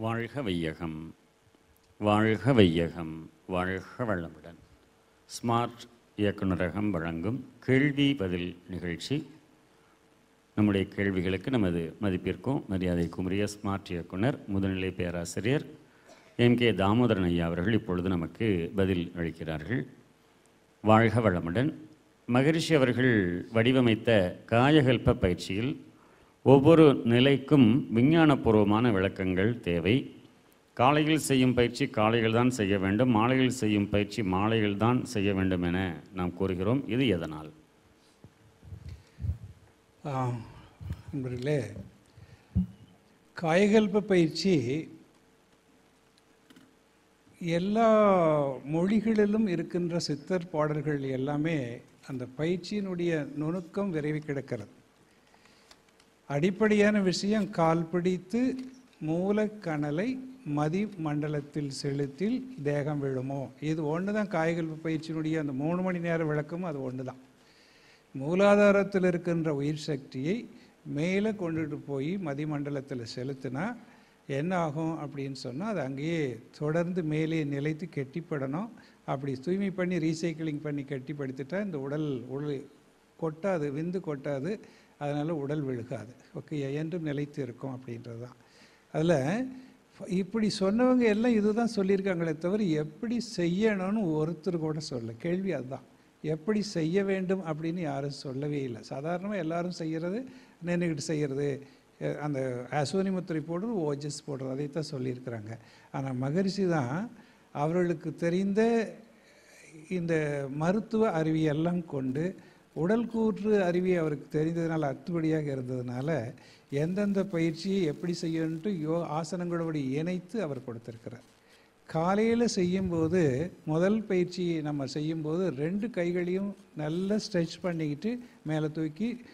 வாழ்க வையகம் வாழ்க வையகம் வாழ்க வளமுடன் ஸ்மார்ட் இயக்குனரகம் வழங்கும் கேள்வி பதில் நிகழ்ச்சி. நம்முடைய கேள்விகளுக்கு நமது மதிப்பிற்கும் மரியாதைக்கும் உரிய ஸ்மார்ட் இயக்குனர் முதுநிலை பேராசிரியர் எம் கே தாமோதரன் ஐயா அவர்கள் இப்பொழுது நமக்கு பதில் அளிக்கிறார்கள். வாழ்க வளமுடன் மகரிஷி அவர்கள் வடிவமைத்த காயகல்ப பயிற்சியில் ஒவ்வொரு நிலைக்கும் விஞ்ஞானபூர்வமான விளக்கங்கள் தேவை. காலையில் செய்யும் பயிற்சி காலையில் தான் செய்ய வேண்டும். மாலையில் செய்யும் பயிற்சி மாலையில் தான் செய்ய வேண்டும் என நாம் கூறுகிறோம். இது எதனால்? நண்பர்களே காயகல்ப பயிற்சி எல்லா மொழிகளிலும் இருக்கின்ற சித்தர் பாடல்கள் எல்லாமே அந்த பயிற்சியினுடைய நுணுக்கம் விரைவி கிடக்கிறது. அடிப்படையான விஷயம் கால் பிடித்து மூலக்கணலை மதி மண்டலத்தில் செலுத்தில் தேகம் விழுமோ? இது ஒன்று தான் காய்கள் பயிற்சியினுடைய அந்த மூணு மணி நேர விளக்கமும் அது ஒன்று தான் மூலாதாரத்தில் இருக்கின்ற உயிர் சக்தியை மேலே கொண்டுட்டு போய் மதிமண்டலத்தில் செலுத்தினா என்ன ஆகும் அப்படின்னு சொன்னால் அது அங்கேயே தொடர்ந்து மேலே நிலைத்து கெட்டிப்படணும். அப்படி தூய்மை பண்ணி ரீசைக்கிளிங் பண்ணி கெட்டிப்படுத்திட்டா இந்த உடல் உடல் கொட்டாது விந்து கொட்டாது. அதனால் உடல் விழுகாது. ஓகே என்றும் நிலைத்து இருக்கும் அப்படின்றது தான். அதில் இப்படி சொன்னவங்க எல்லாம் இதுதான் சொல்லியிருக்காங்களே தவிர எப்படி செய்யணும்னு ஒருத்தர் கூட சொல்ல கேள்வி அதுதான். எப்படி செய்ய வேண்டும் அப்படின்னு யாரும் சொல்லவே இல்லை. சாதாரணமாக எல்லாரும் செய்கிறது நின்றுக்கிட்டு செய்கிறது அந்த அசோனி முத்திரை போடுறது ஓஜஸ் போடுறது அதைத்தான் சொல்லியிருக்கிறாங்க. ஆனால் மகரிஷி தான் அவர்களுக்கு தெரிந்த இந்த மருத்துவ அறிவியெல்லாம் கொண்டு உடல் கூற்று அறிவி அவருக்கு தெரிந்ததுனால அத்துபடியாக இருந்ததுனால எந்தெந்த பயிற்சியை எப்படி செய்யணுன்ட்டு யோ ஆசனங்களோடு இணைத்து அவர் கொடுத்திருக்கிறார். காலையில் செய்யும்போது முதல் பயிற்சி நம்ம செய்யும்போது ரெண்டு கைகளையும் நல்லா ஸ்ட்ரெச் பண்ணிக்கிட்டு மேலே தூக்கி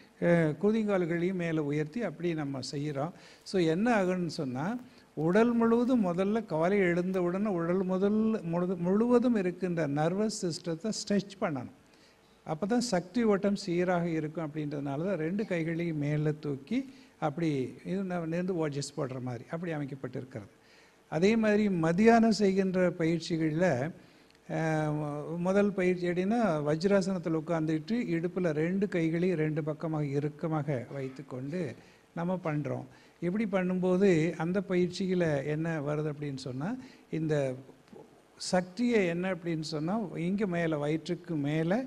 குதிங்கால்களையும் மேலே உயர்த்தி அப்படி நம்ம செய்கிறோம். ஸோ என்ன ஆகுன்னு சொன்னால் உடல் முழுவதும் முதல்ல காலை எழுந்த உடனே உடல் முதல் முழுது- முழுவதும் இருக்கின்ற நர்வஸ் சிஸ்டத்தை ஸ்ட்ரெச் பண்ணணும். அப்போ தான் சக்தி ஓட்டம் சீராக இருக்கும் அப்படின்றதுனால தான் ரெண்டு கைகளையும் மேலே தூக்கி அப்படி இது நேர்ந்து ஓஜஸ் போடுற மாதிரி அப்படி அமைக்கப்பட்டிருக்கிறது. அதே மாதிரி மதியானம் செய்கின்ற பயிற்சிகளில் முதல் பயிற்சி எப்படின்னா வஜ்ராசனத்தில் உட்காந்துட்டு இடுப்பில் ரெண்டு கைகளையும் ரெண்டு பக்கமாக இறுக்கமாக வைத்துக்கொண்டு நம்ம பண்ணுறோம் இப்படி பண்ணும்போது அந்த பயிற்சியில் என்ன வருது அப்படின்னு சொன்னால் இந்த சக்தியை என்ன அப்படின்னு சொன்னால் இங்கே மேலே வயிற்றுக்கு மேலே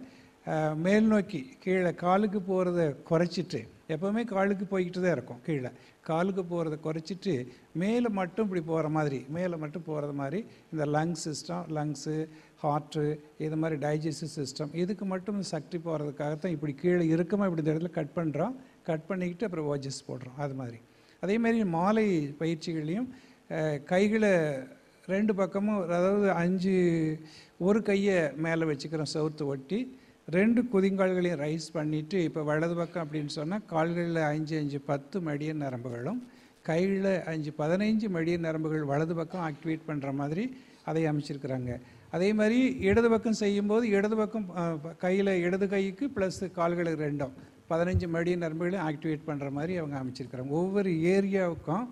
மேல் நோக்கி கீழே காலுக்கு போகிறத குறைச்சிட்டு எப்போவுமே காலுக்கு போய்கிட்டு தான் இருக்கும் கீழே. காலுக்கு போகிறத குறைச்சிட்டு மேலே மட்டும் இப்படி போகிற மாதிரி மேலே மட்டும் போகிறது மாதிரி இந்த லங்ஸ் சிஸ்டம் லங்ஸு ஹார்ட்டு இது மாதிரி டைஜஸ்டிவ் சிஸ்டம் இதுக்கு மட்டும் இந்த சக்தி போகிறதுக்காகத்தான் இப்படி கீழே இறுக்கமாக இப்படி இந்த இடத்துல கட் பண்ணுறோம் கட் பண்ணிக்கிட்டு அப்புறம் ஓஜஸ் போடுறோம் அது மாதிரி. அதேமாதிரி மாலை பயிற்சிகளையும் கைகளை ரெண்டு பக்கமும் அதாவது அஞ்சு ஒரு கையை மேலே வச்சுக்கிறோம் சவுத்து ஒட்டி. ரெண்டு குதிங்கால்களையும் ரைஸ் பண்ணிவிட்டு இப்போ வலது பக்கம் அப்படின்னு சொன்னால் கால்களில் அஞ்சு அஞ்சு பத்து மடியன் நரம்புகளும் கையில் அஞ்சு பதினைஞ்சு மடிய நரம்புகள் வலது பக்கம் ஆக்டிவேட் பண்ணுற மாதிரி அதை அமைச்சிருக்கிறாங்க. அதே மாதிரி இடது பக்கம் செய்யும்போது இடது பக்கம் கையில் இடது கைக்கு ப்ளஸ் கால்களுக்கு ரெண்டும் பதினஞ்சு மடிய நரம்புகளையும் ஆக்டிவேட் பண்ணுற மாதிரி அவங்க அமைச்சிருக்கிறாங்க. ஒவ்வொரு ஏரியாவுக்கும்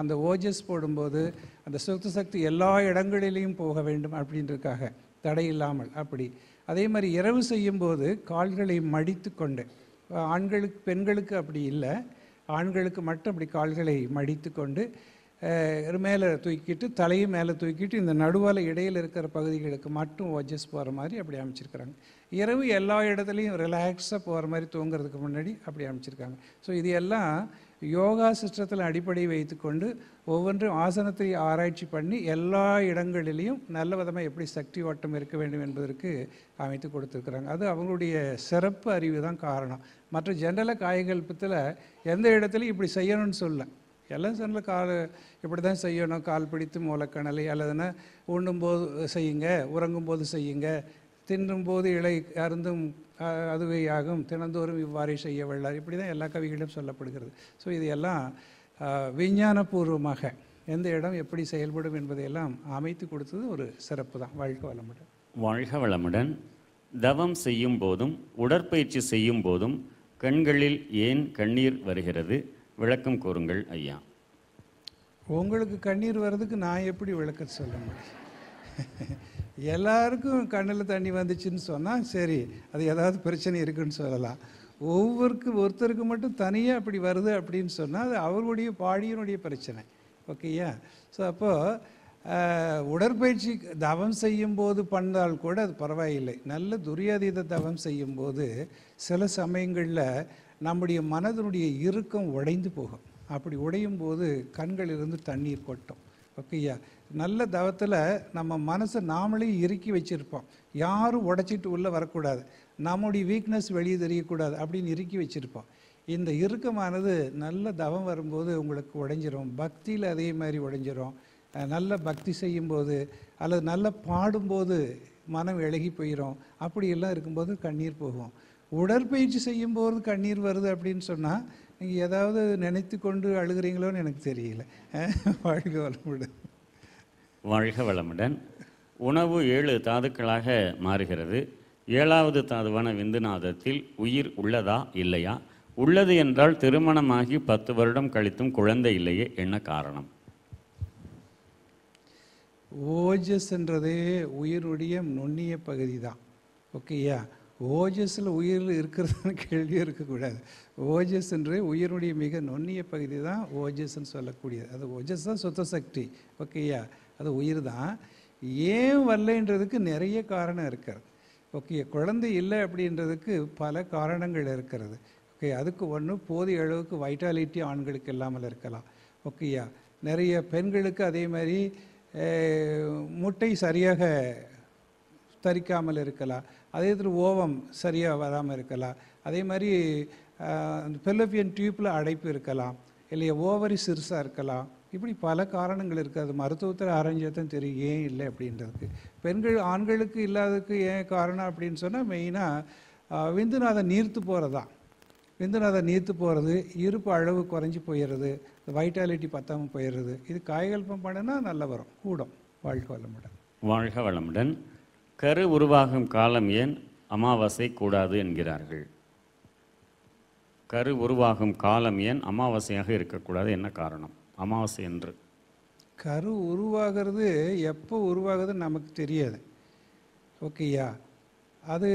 அந்த ஓஜஸ் போடும்போது அந்த சுத்த சக்தி எல்லா இடங்களிலையும் போக வேண்டும் அப்படின்றதுக்காக. தடையில்லாமல் அப்படி. அதே மாதிரி இரவு செய்யும்போது கால்களை மடித்து கொண்டு ஆண்களுக்கு பெண்களுக்கு அப்படி இல்லை. ஆண்களுக்கு மட்டும் அப்படி கால்களை மடித்து கொண்டு மேலே தூக்கிட்டு தலையை மேலே தூக்கிட்டு இந்த நடுவால் இடையில் இருக்கிற பகுதிகளுக்கு மட்டும் ஒஜஸ் போகிற மாதிரி அப்படி அமைச்சிருக்கிறாங்க. இரவு எல்லா இடத்துலையும் ரிலாக்ஸாக போகிற மாதிரி தூங்குறதுக்கு முன்னாடி அப்படி அமைச்சிருக்காங்க. ஸோ இது எல்லாம் யோகா சிஸ்டத்தில் அடிப்படை வைத்துக்கொண்டு ஒவ்வொன்றும் ஆசனத்தை ஆராய்ச்சி பண்ணி எல்லா இடங்களிலையும் நல்ல விதமாக எப்படி சக்தி ஓட்டம் இருக்க வேண்டும் என்பதற்கு அமைத்து கொடுத்துருக்குறாங்க. அது அவங்களுடைய சிறப்பு அறிவு தான் காரணம். மற்ற ஜென்ரலாக காயகல்பத்தில் எந்த இடத்துலையும் இப்படி செய்யணும்னு சொல்ல. எல்லாம் சொன்ன கால் இப்படி தான் செய்யணும். கால் பிடித்து மூலக்கணலை அல்லதுன்னா உண்ணும்போது செய்யுங்க உறங்கும்போது செய்யுங்க தின்னும்போது இலை அருந்தும் அதுவே ஆகும் தினந்தோறும் இவ்வாறே செய்ய வல்லார். இப்படி தான் எல்லா கவிகளிலும் சொல்லப்படுகிறது. ஸோ இது எல்லாம் அஹ், விஞ்ஞானபூர்வமாக எந்த இடம் எப்படி செயல்படும் என்பதையெல்லாம் அமைத்து கொடுத்தது ஒரு சிறப்பு தான். வாழ்க்கை வளமுடன். வாழ்க வளமுடன். தவம் செய்யும் போதும் உடற்பயிற்சி செய்யும் போதும் கண்களில் ஏன் கண்ணீர் வருகிறது? விளக்கம் கூறுங்கள் ஐயா. உங்களுக்கு கண்ணீர் வர்றதுக்கு நான் எப்படி விளக்க சொல்ல முடியும்? எல்லாருக்கும் கண்ணில் தண்ணி வந்துச்சுன்னு சொன்னால் சரி அது ஏதாவது பிரச்சனை இருக்குன்னு சொல்லலாம். ஒவ்வொருக்கு ஒருத்தருக்கு மட்டும் தனியாக அப்படி வருது அப்படின்னு சொன்னால் அது அவருடைய பாடியினுடைய பிரச்சனை. ஓகேயா ஸோ அப்போது உடற்பயிற்சி தவம் செய்யும்போது பண்ணால் கூட அது பரவாயில்லை. நல்ல துரியாதீத தவம் செய்யும்போது சில சமயங்களில் நம்முடைய மனதினுடைய இறுக்கம் உடைந்து போகும். அப்படி உடையும் போது கண்களிலிருந்து தண்ணீர் கொட்டும். ஓகேயா நல்ல தவத்தில் நம்ம மனசை நாமளே இறுக்கி வச்சுருப்போம். யாரும் உடைச்சிட்டு உள்ளே வரக்கூடாது. நம்முடைய வீக்னஸ் வெளியே தெரியக்கூடாது அப்படின்னு இறுக்கி வச்சுருப்போம். இந்த இறுக்கமானது நல்ல தவம் வரும்போது உங்களுக்கு உடைஞ்சிரும். பக்தியில் அதே மாதிரி உடைஞ்சிரும். நல்ல பக்தி செய்யும்போது அல்லது நல்ல பாடும்போது மனம் இழகி போயிடும் அப்படியெல்லாம் இருக்கும்போது கண்ணீர் போகும். உடற்பயிற்சி செய்யும்போது கண்ணீர் வருது அப்படின்னு சொன்னால் நீங்கள் ஏதாவது நினைத்து கொண்டு அழுகிறீங்களோன்னு எனக்கு தெரியல. வாழ்க வளமுடன். வாழ்க வளமுடன். உணவு ஏழு தாதுக்களாக மாறுகிறது. ஏழாவது தாதுவான விந்துநாதத்தில் உயிர் உள்ளதா இல்லையா? உள்ளது என்றால் திருமணமாகி பத்து வருடம் கழித்தும் குழந்தை இல்லையே என்ன காரணம்? ஓஜஸ் என்றதே உயிருடைய நுண்ணிய பகுதி தான் ஓகேயா? ஓஜஸில் உயிர் இருக்கிறதுன்னு கேள்வி இருக்கக்கூடாது. ஓஜஸ் ஓஜஸ்ன்றே உயிருடைய மிக நுண்ணிய பகுதி தான் ஓஜஸ்ன்னு சொல்லக்கூடியது. அது ஓஜஸ் தான் சுத்த சக்தி ஓகேயா? அது உயிர் தான் ஏன் வரலைன்றதுக்கு நிறைய காரணம் இருக்கிறது. ஓகே குழந்தை இல்லை அப்படின்றதுக்கு பல காரணங்கள் இருக்கிறது. ஓகே அதுக்கு ஒன்று போதிய அளவுக்கு வைட்டாலிட்டி ஆண்களுக்கு இல்லாமல் இருக்கலாம். ஓகேயா நிறைய பெண்களுக்கு அதே மாதிரி முட்டை சரியாக தரிக்காமல் இருக்கலாம். அதே மாதிரி ஓவம் சரியாக வராமல் இருக்கலாம். அதே மாதிரி அந்த பெல்லோபியன் டியூப்பில் அடைப்பு இருக்கலாம். இல்லையா ஓவரி சிறுசாக இருக்கலாம். இப்படி பல காரணங்கள் இருக்குது அது மருத்துவத்தில் ஆராய்ஞ்சதான் தெரியும். ஏன் இல்லை அப்படின்றதுக்கு. பெண்கள் ஆண்களுக்கு இல்லாததுக்கு ஏன் காரணம் அப்படின்னு சொன்னால் மெயினாக விந்துநாதன் நீர்த்து போகிறதா விந்துநாதை நீர்த்து போகிறது இருப்பு அளவு குறைஞ்சி போயிடுறது வைட்டாலிட்டி பத்தாமல் போயிடுறது. இது காய்கல்பம் பண்ணினா நல்லா வரும். கூடும். வாழ்க வளமுடன். வாழ்க வளமுடன். கரு உருவாகும் காலம் ஏன் அமாவாசை கூடாது என்கிறார்கள். கரு உருவாகும் காலம் ஏன் அமாவாசையாக இருக்கக்கூடாது? என்ன காரணம்? அமாவாசை என்று. கரு உருவாகிறது எப்போ உருவாகுதுன்னு நமக்கு தெரியாது. ஓகேயா அது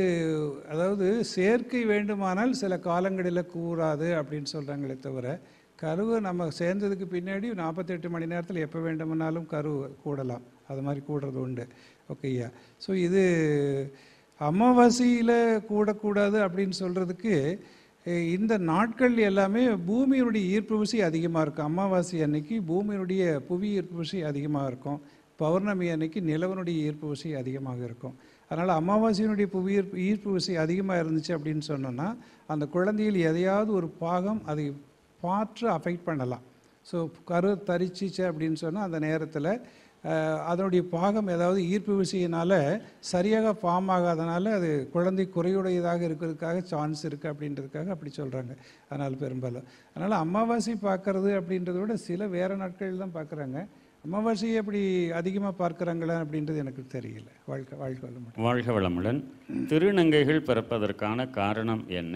அதாவது சேர்க்கை வேண்டுமானால் சில காலங்களில் கூறாது அப்படின்னு சொல்கிறாங்களே தவிர கருவை நம்ம சேர்ந்ததுக்கு பின்னாடி நாற்பத்தெட்டு மணி நேரத்தில் எப்போ வேண்டுமானாலும் கரு கூடலாம். அது மாதிரி கூடுறது உண்டு. ஓகேயா ஸோ இது அமாவாசையில் கூடக்கூடாது அப்படின்னு சொல்கிறதுக்கு இந்த நாட்கள் எல்லாமே பூமியினுடைய ஈர்ப்பு விசை அதிகமாக இருக்கும். அமாவாசை அன்னைக்கு பூமியினுடைய புவி ஈர்ப்பு விசை அதிகமாக இருக்கும். பௌர்ணமி அன்னைக்கு நிலவனுடைய ஈர்ப்பு விசை அதிகமாக இருக்கும். அதனால் அமாவாசையினுடைய புவி ஈர்ப்பு ஈர்ப்பு விசை அதிகமாக இருந்துச்சு அப்படின்னு சொன்னோன்னா அந்த குழந்தையில் எதையாவது ஒரு பாகம் அதை பார்த்து அஃபெக்ட் பண்ணலாம். ஸோ கரு தரிச்சிச்சு அப்படின்னு சொன்னால் அந்த நேரத்தில் அதனுடைய பாகம் ஏதாவது ஈர்ப்பு விசையினால் சரியாக ஃபார்ம் ஆகாதனால அது குழந்தை குறையுடையதாக இருக்கிறதுக்காக சான்ஸ் இருக்குது அப்படின்றதுக்காக அப்படி சொல்கிறாங்க அதனால் பெரும்பாலும். அதனால் அமாவாசை பார்க்கறது அப்படின்றத விட சில வேறு நாட்கள் தான் பார்க்குறாங்க. அமாவாசையை அப்படி அதிகமாக பார்க்குறாங்களா அப்படின்றது எனக்கு தெரியல. வாழ்க்கை வாழ்க்கை வள மட்டும் வாழ்க வளமுடன். திருநங்கைகள் பிறப்பதற்கான காரணம் என்ன?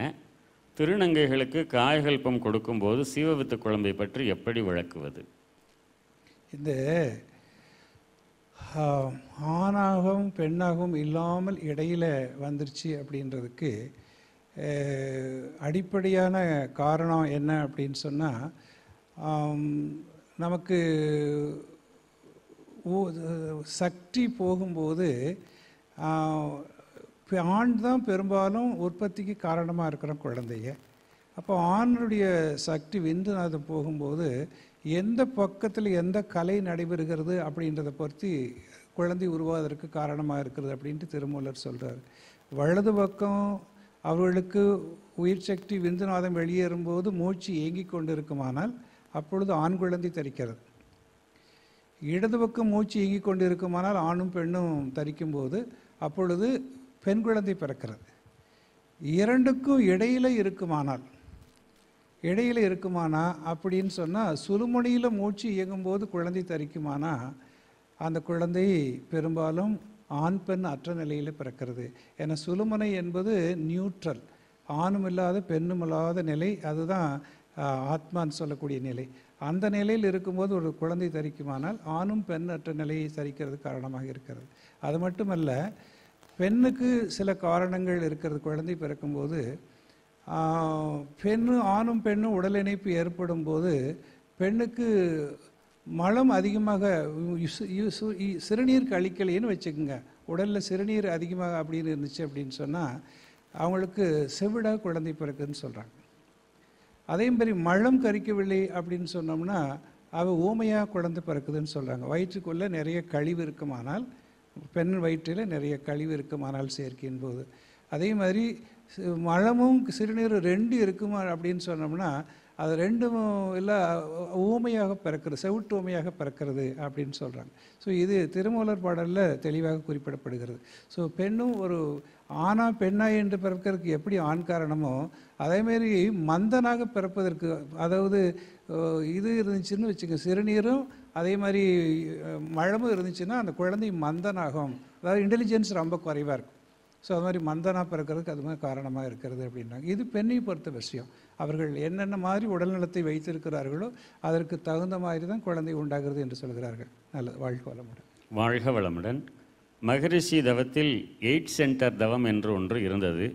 திருநங்கைகளுக்கு காயகல்பம் கொடுக்கும்போது சீவவித்து குழம்பை பற்றி எப்படி விளக்குவது? இந்த ஆணாகவும் பெண்ணாகவும் இல்லாமல் இடையில் வந்துருச்சு அப்படின்றதுக்கு அடிப்படையான காரணம் என்ன அப்படின்னு சொன்னால் நமக்கு சக்தி போகும்போது ஆண் தான் பெரும்பாலும் உற்பத்திக்கு காரணமாக இருக்கிற குழந்தைய அப்போ ஆணுடைய சக்தி விந்துநாதம் போகும்போது எந்த பக்கத்தில் எந்த கலை நடைபெறுகிறது அப்படின்றத பொறுத்து குழந்தை உருவாவதற்கு காரணமாக இருக்கிறது அப்படின்ட்டு திருமூலர் சொல்கிறார் வலது பக்கம் அவர்களுக்கு உயிர் சக்தி விந்துநாதம் வெளியேறும்போது மூச்சு ஏங்கிக் கொண்டிருக்குமானால் அப்பொழுது ஆண் குழந்தை தரிக்கிறது. இடது பக்கம் மூச்சு ஏங்கி கொண்டு இருக்குமானால் ஆணும் பெண்ணும் தரிக்கும் போது அப்பொழுது பெண் குழந்தை பிறக்கிறது. இரண்டுக்கும் இடையில இருக்குமானால் இடையில் இருக்குமானா? அப்படின்னு சொன்னால் சுழுமுனையில் மூச்சு இயங்கும்போது குழந்தை தரிக்குமானா? அந்த குழந்தை பெரும்பாலும் ஆண் பெண் அற்ற நிலையில் பிறக்கிறது. ஏன்னா சுழுமுனை என்பது நியூட்ரல் ஆணும் இல்லாத பெண்ணும் இல்லாத நிலை. அதுதான் ஆத்மான்னு சொல்லக்கூடிய நிலை. அந்த நிலையில் இருக்கும்போது ஒரு குழந்தை தரிக்குமானால் ஆணும் பெண் அற்ற நிலையை தரிக்கிறது காரணமாக இருக்கிறது. அது மட்டுமல்ல பெண்ணுக்கு சில காரணங்கள் இருக்கிறது குழந்தை பிறக்கும்போது பெண்ணு ஆணும் பெண்ணும் உடல் இணைப்பு ஏற்படும் போது பெண்ணுக்கு மலம் அதிகமாக சிறுநீர் கழிக்கலைன்னு வச்சுக்கோங்க. உடலில் சிறுநீர் அதிகமாக அப்படின்னு இருந்துச்சு அப்படின்னு சொன்னால் அவங்களுக்கு செவிடாக குழந்தை பிறக்குதுன்னு சொல்கிறாங்க அதே மாதிரி மழம் கறிக்கவில்லை அப்படின்னு சொன்னோம்னா அவள் ஊமையாக குழந்தை பிறக்குதுன்னு சொல்கிறாங்க வயிற்றுக்குள்ளே நிறைய கழிவு இருக்குமானால் பெண் வயிற்றில் நிறைய கழிவு இருக்குமானால் சேர்க்கையின் போது. அதே மாதிரி மலமும் சிறுநீரும் ரெண்டு இருக்குமா அப்படின்னு சொன்னோம்னா அது ரெண்டும் இல்லை ஊமையாக பிறக்கிறது செவிட்டு ஊமையாக பிறக்கிறது அப்படின்னு சொல்கிறாங்க ஸோ இது திருமூலர் பாடலில் தெளிவாக குறிப்பிடப்படுகிறது. ஸோ பெண்ணும் ஒரு ஆணா பெண்ணா என்று பிறக்கிறதுக்கு எப்படி ஆண் காரணமோ அதேமாரி மந்தனாக பிறப்பதற்கு அதாவது இது இருந்துச்சுன்னு வச்சுக்க சிறுநீரும் அதே மாதிரி மழமும் இருந்துச்சுன்னா அந்த குழந்தை மந்தனாகும். அதாவது இன்டெலிஜென்ஸ் ரொம்ப குறைவாக இருக்கும். ஸோ அது மாதிரி மந்தனாக பிறக்கிறதுக்கு அது மாதிரி காரணமாக இருக்கிறது அப்படின்றாங்க. இது பெண்ணை பொறுத்த விஷயம். அவர்கள் என்னென்ன மாதிரி உடல்நலத்தை வைத்திருக்கிறார்களோ அதற்கு தகுந்த மாதிரி தான் குழந்தை உண்டாகிறது என்று சொல்கிறார்கள். நல்லது வாழ்க வளமுடன். வாழ்க வளமுடன். மகரிஷி தவத்தில் எயிட் சென்டர் தவம் என்று ஒன்று இருந்தது.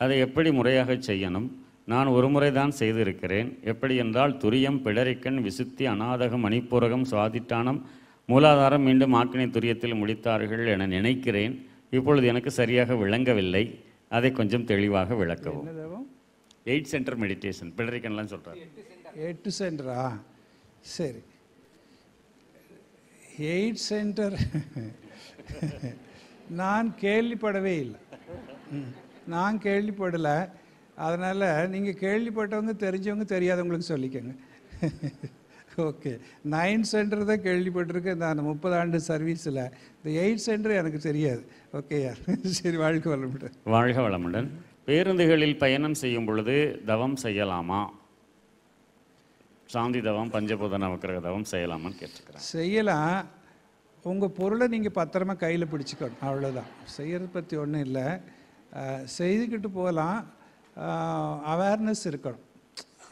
அதை எப்படி முறையாக செய்யணும்? நான் ஒரு முறை தான் செய்திருக்கிறேன். எப்படி என்றால் துரியம் பிடரிக்கண் விசுத்தி அநாதகம் மணிப்பூரகம் சுவாதிட்டானம் மூலாதாரம் மீண்டும் ஆக்கினை துரியத்தில் முடித்தார்கள் என நினைக்கிறேன். இப்பொழுது எனக்கு சரியாக விளங்கவில்லை. அதை கொஞ்சம் தெளிவாக விளக்கவும். எயிட் சென்டர் மெடிடேஷன் பிடரிக்கன்லாம் சொல்கிறார் எட்டு சென்டரா சரி. எய்ட் சென்டர் நான் கேள்விப்படவே இல்லை. நான் கேள்விப்படலை. அதனால் நீங்கள் கேள்விப்பட்டவங்க தெரிஞ்சவங்க தெரியாதவங்களுக்கு சொல்லிக்கோங்க. ஓகே நைன் சென்டர் தான் கேள்விப்பட்டிருக்கேன். நான் முப்பது ஆண்டு சர்வீஸில் இந்த எயிட் சென்டர் எனக்கு தெரியாது. ஓகேயா சரி வாழ்க்கை வளமுடன். வாழ்க வளமுடன். பேருந்துகளில் பயணம் செய்யும் பொழுது தவம் செய்யலாமா? சாந்தி தவம் பஞ்சபூத நவக்கிரக தவம் செய்யலாமான்னு கேட்டிருக்கிறேன் செய்யலாம். உங்கள் பொருளை நீங்கள் பத்திரமா கையில் பிடிச்சிக்கணும். அவ்வளோதான் செய்கிறது பற்றி ஒன்றும் இல்லை. செய்துக்கிட்டு போகலாம். அவேர்னஸ் இருக்கணும்.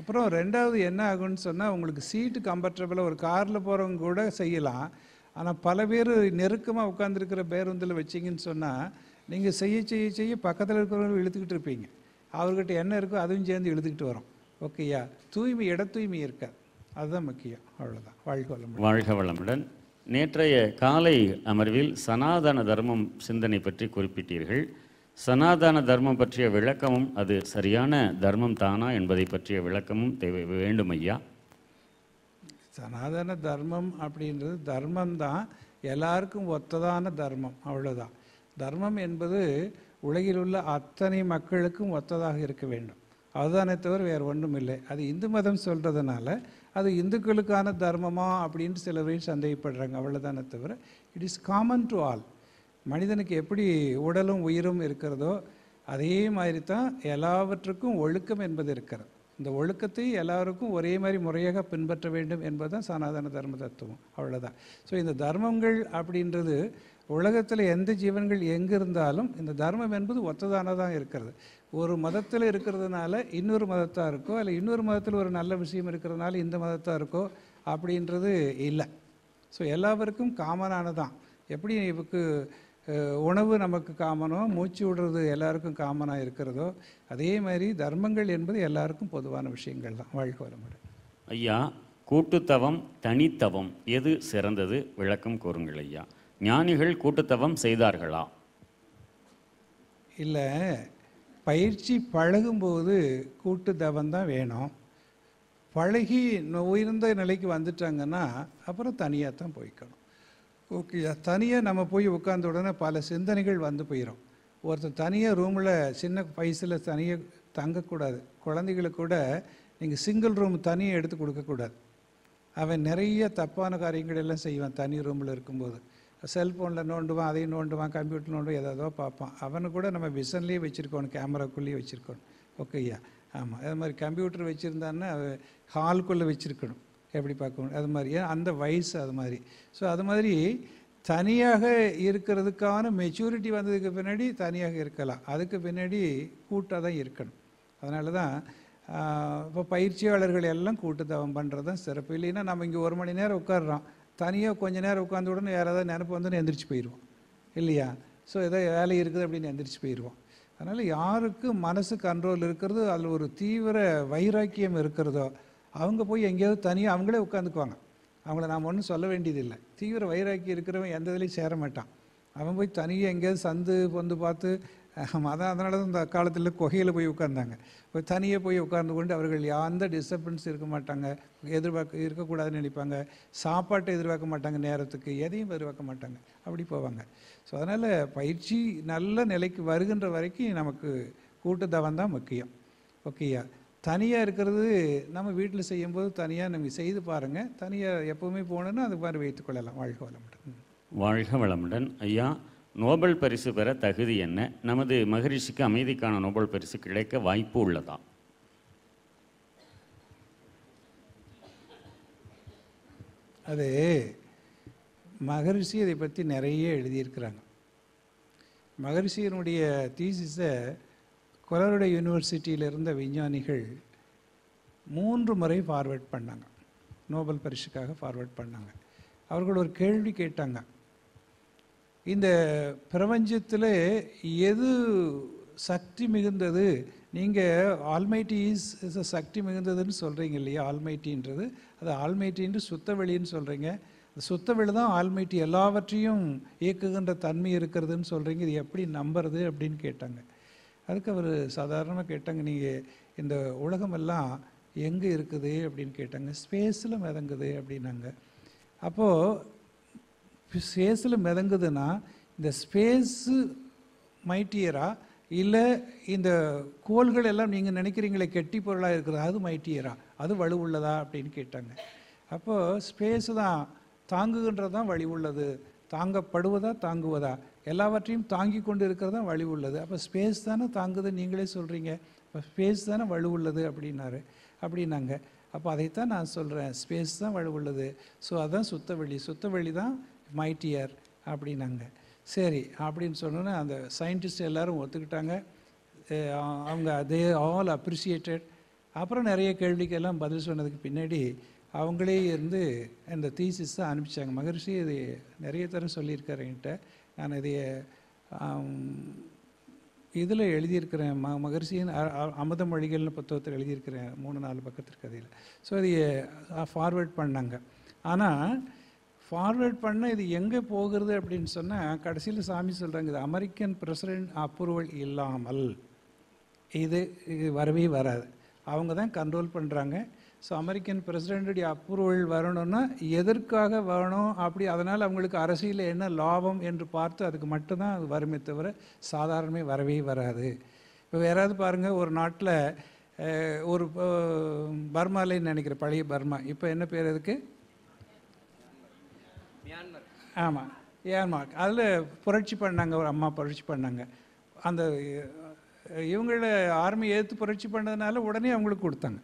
அப்புறம் ரெண்டாவது என்ன ஆகும்னு சொன்னால் உங்களுக்கு சீட்டு கம்ஃபர்டபுளாக ஒரு காரில் போகிறவங்க கூட செய்யலாம். ஆனால் பல பேர் நெருக்கமாக உட்காந்துருக்கிற பேருந்தில் வச்சிங்கன்னு சொன்னால் நீங்கள் செய்ய செய்ய செய்ய பக்கத்தில் இருக்கிறவங்க இழுத்துக்கிட்டு இருப்பீங்க. அவர்கிட்ட என்ன இருக்கோ அதுவும் சேர்ந்து இழுத்துக்கிட்டு வரும். ஓகேயா தூய்மை இட தூய்மை இருக்காது அதுதான் முக்கியம். அவ்வளோதான் வாழ்க வளமுடன். வாழ்க வளமுடன். நேற்றைய காலை அமர்வில் சனாதன தர்மம் சிந்தனை பற்றி குறிப்பிட்டீர்கள். சனாதன தர்மம் பற்றிய விளக்கமும் அது சரியான தர்மம் தானா என்பதை பற்றிய விளக்கமும் தேவை வேண்டும் ஐயா சனாதன தர்மம் அப்படின்றது தர்மம் தான் எல்லாருக்கும் ஒத்ததான தர்மம் அவ்வளோதான் தர்மம் என்பது உலகில் உள்ள அத்தனை மக்களுக்கும் ஒத்ததாக இருக்க வேண்டும். அதுதானே தவிர வேறு ஒன்றும் இல்லை. அது இந்து மதம் சொல்கிறதுனால அது இந்துக்களுக்கான தர்மமா அப்படின்னு சில பேர் சந்தேகப்படுறாங்க அவ்வளோதானே தவிர. It is common to all மனிதனுக்கு எப்படி உடலும் உயிரும் இருக்கிறதோ அதே மாதிரி தான் எல்லாவற்றுக்கும் ஒழுக்கம் என்பது இருக்கிறது. இந்த ஒழுக்கத்தை எல்லாருக்கும் ஒரே மாதிரி முறையாக பின்பற்ற வேண்டும் என்பதுதான் சனாதன தர்ம தத்துவம். அவ்வளோதான் ஸோ இந்த தர்மங்கள் அப்படின்றது உலகத்தில் எந்த ஜீவன்கள் எங்கே இருந்தாலும் இந்த தர்மம் என்பது ஒத்ததானதாக இருக்கிறது. ஒரு மதத்தில் இருக்கிறதுனால இன்னொரு மதத்தாக இருக்கோ இல்லை இன்னொரு மதத்தில் ஒரு நல்ல விஷயம் இருக்கிறதுனால இந்த மதத்தாக இருக்கோ அப்படின்றது இல்லை. ஸோ எல்லாருக்கும் காமனானதான் எப்படி இப்போ உணவு நமக்கு காமனோ மூச்சு விடுறது எல்லாருக்கும் காமனாக இருக்கிறதோ அதே மாதிரி தர்மங்கள் என்பது எல்லாருக்கும் பொதுவான விஷயங்கள் தான் வாழ்க்கை வளமுடன். ஐயா கூட்டுத்தவம் தனித்தவம் எது சிறந்தது? விளக்கம் கூறுங்கள் ஐயா. ஞானிகள் கூட்டுத்தவம் செய்தார்களா? இல்லை பயிற்சி பழகும்போது கூட்டு தவம் தான் வேணும். பழகி உயர்ந்த நிலைக்கு வந்துட்டாங்கன்னா அப்புறம் தனியாக தான் போய்க்கணும். ஓகே தனியாக நம்ம போய் உட்காந்த உடனே பல சிந்தனைகள் வந்து போயிடும் ஒருத்தர் தனியாக ரூமில் சின்ன வயசில் தனியாக தங்கக்கூடாது. குழந்தைகளுக்கு கூட நீங்கள் சிங்கிள் ரூம் தனியாக எடுத்து கொடுக்கக்கூடாது அவன் நிறைய தப்பான காரியங்கள் எல்லாம் செய்வான் தனி ரூமில் இருக்கும்போது. செல்ஃபோனில் நோண்டுவான் அதையும் நோண்டுவான் கம்ப்யூட்டர் நோண்டுவான் ஏதோ பார்ப்பான். அவனை கூட நம்ம விசன்லேயே வச்சுருக்கணும் கேமராக்குள்ளேயே வச்சுருக்கணும். ஓகேயா? ஆமாம் அது மாதிரி கம்ப்யூட்டர் வச்சுருந்தான்னா ஹால்குள்ளே வச்சுருக்கணும். எப்படி பார்க்கணும் அது மாதிரி. அந்த வயசு அது மாதிரி. ஸோ அது மாதிரி தனியாக இருக்கிறதுக்கான மெச்சூரிட்டி வந்ததுக்கு பின்னாடி தனியாக இருக்கலாம். அதுக்கு பின்னாடி கூட்டாக தான் இருக்கணும். அதனால தான் இப்போ பயிற்சியாளர்கள் எல்லாம் கூட்டு தவம் பண்ணுறது தான் சிறப்பு. இல்லைன்னா நம்ம இங்கே ஒரு மணி நேரம் உட்காடுறோம் தனியாக கொஞ்ச நேரம் உட்காந்து உடனே யாராவது நினப்பு வந்து எந்திரிச்சு போயிடுவோம் இல்லையா? ஸோ ஏதோ வேலை இருக்குது அப்படின்னு எந்திரிச்சு போயிடுவோம் அதனால் யாருக்கு மனசு கண்ட்ரோல் இருக்கிறது அதில் ஒரு தீவிர வைராக்கியம் இருக்கிறதோ அவங்க போய் எங்கேயாவது தனியாக அவங்களே உட்காந்துக்குவாங்க. அவங்கள நாம் ஒன்றும் சொல்ல வேண்டியதில்லை. தீவிர வைராக்கி இருக்கிறவன் எந்த இதுலேயும் சேர மாட்டான். அவன் போய் தனியாக எங்கேயாவது சந்து பொந்து பார்த்து அதான் அதனால தான் இந்த காலத்தில் குகையில் போய் உட்கார்ந்தாங்க. போய் தனியாக போய் உட்கார்ந்து கொண்டு அவர்கள் எந்த டிஸ்டர்பன்ஸ் இருக்க மாட்டாங்க. எதிர்பார்க்க இருக்கக்கூடாதுன்னு நினைப்பாங்க. சாப்பாட்டை எதிர்பார்க்க மாட்டாங்க நேரத்துக்கு. எதையும் எதிர்பார்க்க மாட்டாங்க. அப்படி போவாங்க. ஸோ அதனால் பயிற்சி நல்ல நிலைக்கு வருகின்ற வரைக்கும் நமக்கு கூட்டுத்தவன் தான் முக்கியம். ஓகேயா? தனியாக இருக்கிறது நம்ம வீட்டில் செய்யும்போது தனியாக நம்ம செய்து பாருங்கள் தனியாக எப்போவுமே போகணுன்னா அது மாதிரி வைத்துக்கொள்ளலாம் வாழ்க வளமுடன். வாழ்க வளமுடன். ஐயா நோபல் பரிசு பெற தகுதி என்ன? நமது மகரிஷிக்கு அமைதிக்கான நோபல் பரிசு கிடைக்க வாய்ப்பு உள்ளதா? அது மகரிஷி இதை பற்றி நிறைய எழுதியிருக்கிறாங்க. மகரிஷியினுடைய தீசிஸை கொலரடோ யூனிவர்சிட்டியில் இருந்த விஞ்ஞானிகள் மூன்று முறை ஃபார்வேர்ட் பண்ணாங்க. நோபல் பரிசுக்காக ஃபார்வேர்ட் பண்ணாங்க. அவர்கள் ஒரு கேள்வி கேட்டாங்க. இந்த பிரபஞ்சத்தில் எது சக்தி மிகுந்தது? நீங்கள் ஆல்மைட்டி இஸ் இஸ் சக்தி மிகுந்ததுன்னு சொல்கிறீங்க இல்லையா? ஆல்மைட்டின்றது அது ஆல்மைட்டின்னு சுத்த வெளின்னு சொல்கிறீங்க சுத்த வெளி தான் ஆல்மைட்டி எல்லாவற்றையும் இயக்குகின்ற தன்மை இருக்கிறதுன்னு சொல்கிறீங்க இது எப்படி நம்புறது அப்படின்னு கேட்டாங்க. அதுக்கு அவர் சாதாரணமாக கேட்டாங்க நீங்கள் இந்த உலகமெல்லாம் எங்கே இருக்குது? அப்படின்னு கேட்டாங்க. ஸ்பேஸில் மிதங்குது அப்படின்னாங்க. அப்போது ஸ்பேஸில் மிதங்குதுன்னா இந்த ஸ்பேஸு மைட்டியரா? இல்லை இந்த கோள்கள் எல்லாம் நீங்கள் நினைக்கிறீங்களே கெட்டி பொருளாக இருக்கிறது அது மைட்டியரா? அது வலு உள்ளதா? அப்படின்னு கேட்டாங்க. அப்போது ஸ்பேஸ் தான் தாங்குகின்றது தான் வழி உள்ளது. தாங்கப்படுவதா தாங்குவதா? எல்லாவற்றையும் தாங்கி கொண்டு இருக்கிறது தான் வலி உள்ளது. அப்போ ஸ்பேஸ் தானே தாங்குது? நீங்களே சொல்கிறீங்க இப்போ ஸ்பேஸ் தானே வலு உள்ளது அப்படின்னாரு. அப்படின்னாங்க. அப்போ அதைத்தான் நான் சொல்கிறேன் ஸ்பேஸ் தான் வலு உள்ளது. ஸோ அதுதான் சுத்த வழி சுத்த வழி தான் மைட்டியர் அப்படின்னாங்க. சரி அப்படின்னு சொன்னோன்னே அந்த சயின்டிஸ்ட் எல்லாரும் ஒத்துக்கிட்டாங்க. அவங்க அதே ஆல் அப்ரிசியேட்டட் அப்புறம் நிறைய கேள்விக்கெல்லாம் பதில் சொன்னதுக்கு பின்னாடி அவங்களே இருந்து அந்த தீசிஸ் தான் அனுப்பிச்சாங்க. மகரிஷி இது நிறைய தரம் சொல்லியிருக்காரு என்கிட்ட. நான் இதைய இதில் எழுதியிருக்கிறேன் ம மகரிஷியின் அமுத மொழிகள்னு புத்தகத்தில் எழுதியிருக்கிறேன் மூணு நாலு பக்கத்திற்கு கதையில். ஸோ இதைய ஃபார்வேர்ட் பண்ணாங்க. ஆனால் ஃபார்வேர்ட் பண்ண இது எங்கே போகிறது அப்படின்னு சொன்னால் கடைசியில் சாமி சொல்கிறாங்க இது அமெரிக்கன் பிரசிடென்ட் அப்ரூவல் இல்லாமல் இது இது வரவே வராது. அவங்க தான் கண்ட்ரோல் பண்ணுறாங்க ஸோ அமெரிக்கன் பிரசிடென்ட்டுடைய அப்ரூவல் வரணும்னா எதற்காக வேணும் அப்படி அதனால் அவங்களுக்கு அரசியலில் என்ன லாபம் என்று பார்த்து அதுக்கு மட்டும்தான் அது வருமே தவிர சாதாரணமே வரவே வராது. இப்போ யாராவது பாருங்கள் ஒரு நாட்டில் ஒரு பர்மாலேன்னு நினைக்கிறேன் பழைய பர்மா. இப்போ என்ன பேர் அதுக்கு? ஆமாம் ஏர்மார்க் அதில் புரட்சி பண்ணாங்க ஒரு அம்மா புரட்சி பண்ணாங்க. அந்த இவங்கள ஆர்மி ஏற்று புரட்சி பண்ணதுனால உடனே அவங்களுக்கு கொடுத்தாங்க.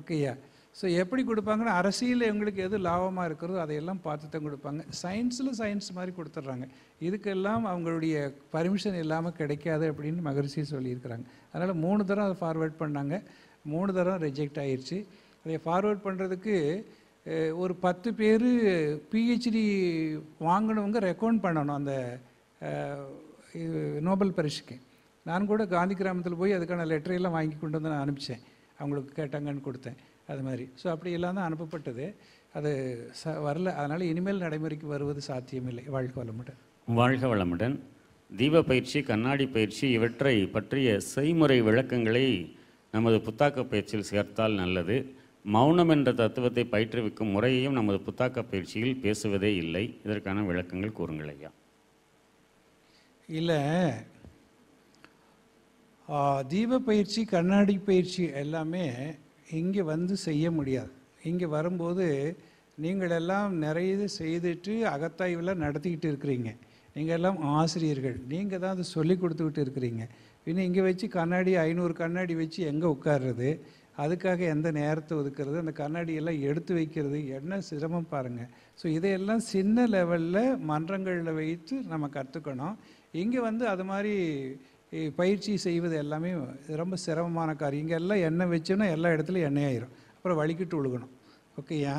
ஓகேயா? ஸோ எப்படி கொடுப்பாங்கன்னா அரசியல் எங்களுக்கு எது லாபமாக இருக்கிறதோ அதையெல்லாம் பார்த்து தான் கொடுப்பாங்க. சயின்ஸில் சயின்ஸ் மாதிரி கொடுத்துட்றாங்க. இதுக்கெல்லாம் அவங்களுடைய பர்மிஷன் இல்லாமல் கிடைக்காது அப்படின்னு மகரிஷி சொல்லியிருக்கிறாங்க. அதனால் மூணு தரம் அதை ஃபார்வேர்ட் பண்ணாங்க. மூணு தரம் ரிஜெக்ட் ஆயிடுச்சு அதை ஃபார்வேர்ட் பண்ணுறதுக்கு ஒரு பத்து பேர் பிஹெச்டி வாங்கினவங்க ரெக்கமெண்ட் பண்ணணும் அந்த இது நோபல் பரிசுக்கு. நான் கூட காந்தி கிராமத்தில் போய் அதுக்கான லெட்டரையெல்லாம் வாங்கி கொண்டு வந்து நான் அனுப்பிச்சேன். அவங்களுக்கு கேட்டாங்கன்னு கொடுத்தேன். அது மாதிரி. ஸோ அப்படியெல்லாம் தான் அனுப்பப்பட்டது. அது ச வரல. அதனால் இனிமேல் நடைமுறைக்கு வருவது சாத்தியமில்லை. வாழ்க்கை வளமுடன். வாழ்க வளமுடன். தீப பயிற்சி கண்ணாடி பயிற்சி இவற்றை பற்றிய செய்முறை விளக்கங்களை நமது புத்தாக்க பயிற்சியில் சேர்த்தால் நல்லது. மௌனம் என்ற தத்துவத்தை பயிற்றுவிக்கும் முறையையும் நமது புத்தாக்க பயிற்சியில் பேசுவதே இல்லை. இதற்கான விளக்கங்கள் கூறுங்கள் ஐயா. இல்லை. தீப பயிற்சி கண்ணாடி பயிற்சி எல்லாமே இங்கே வந்து செய்ய முடியாது. இங்கே வரும்போது நீங்களெல்லாம் நிறைய இது செய்துட்டு அகத்தாய்வில் நடத்திக்கிட்டு இருக்கிறீங்க. நீங்கள் எல்லாம் ஆசிரியர்கள். நீங்கள் தான் அதை சொல்லி கொடுத்துக்கிட்டு இருக்கிறீங்க. இன்னும் இங்கே வச்சு கண்ணாடி ஐநூறு கண்ணாடி வச்சு எங்கே உட்கார்றது? அதுக்காக எந்த நேரத்தை ஒதுக்கிறது? அந்த கண்ணாடியெல்லாம் எடுத்து வைக்கிறது? என்ன சிரமம் பாருங்கள் ஸோ இதையெல்லாம் சின்ன லெவலில் மன்றங்களில் வைத்து நம்ம கற்றுக்கணும் இங்கே வந்து அது மாதிரி பயிற்சி செய்வது எல்லாமே ரொம்ப சிரமமான காரியம். இங்கே எல்லாம் எண்ணெய் வச்சோன்னா எல்லா இடத்துலையும் எண்ணெய் ஆயிரும் அப்புறம் வலிக்கிட்டு ஒழுகணும் ஓகேயா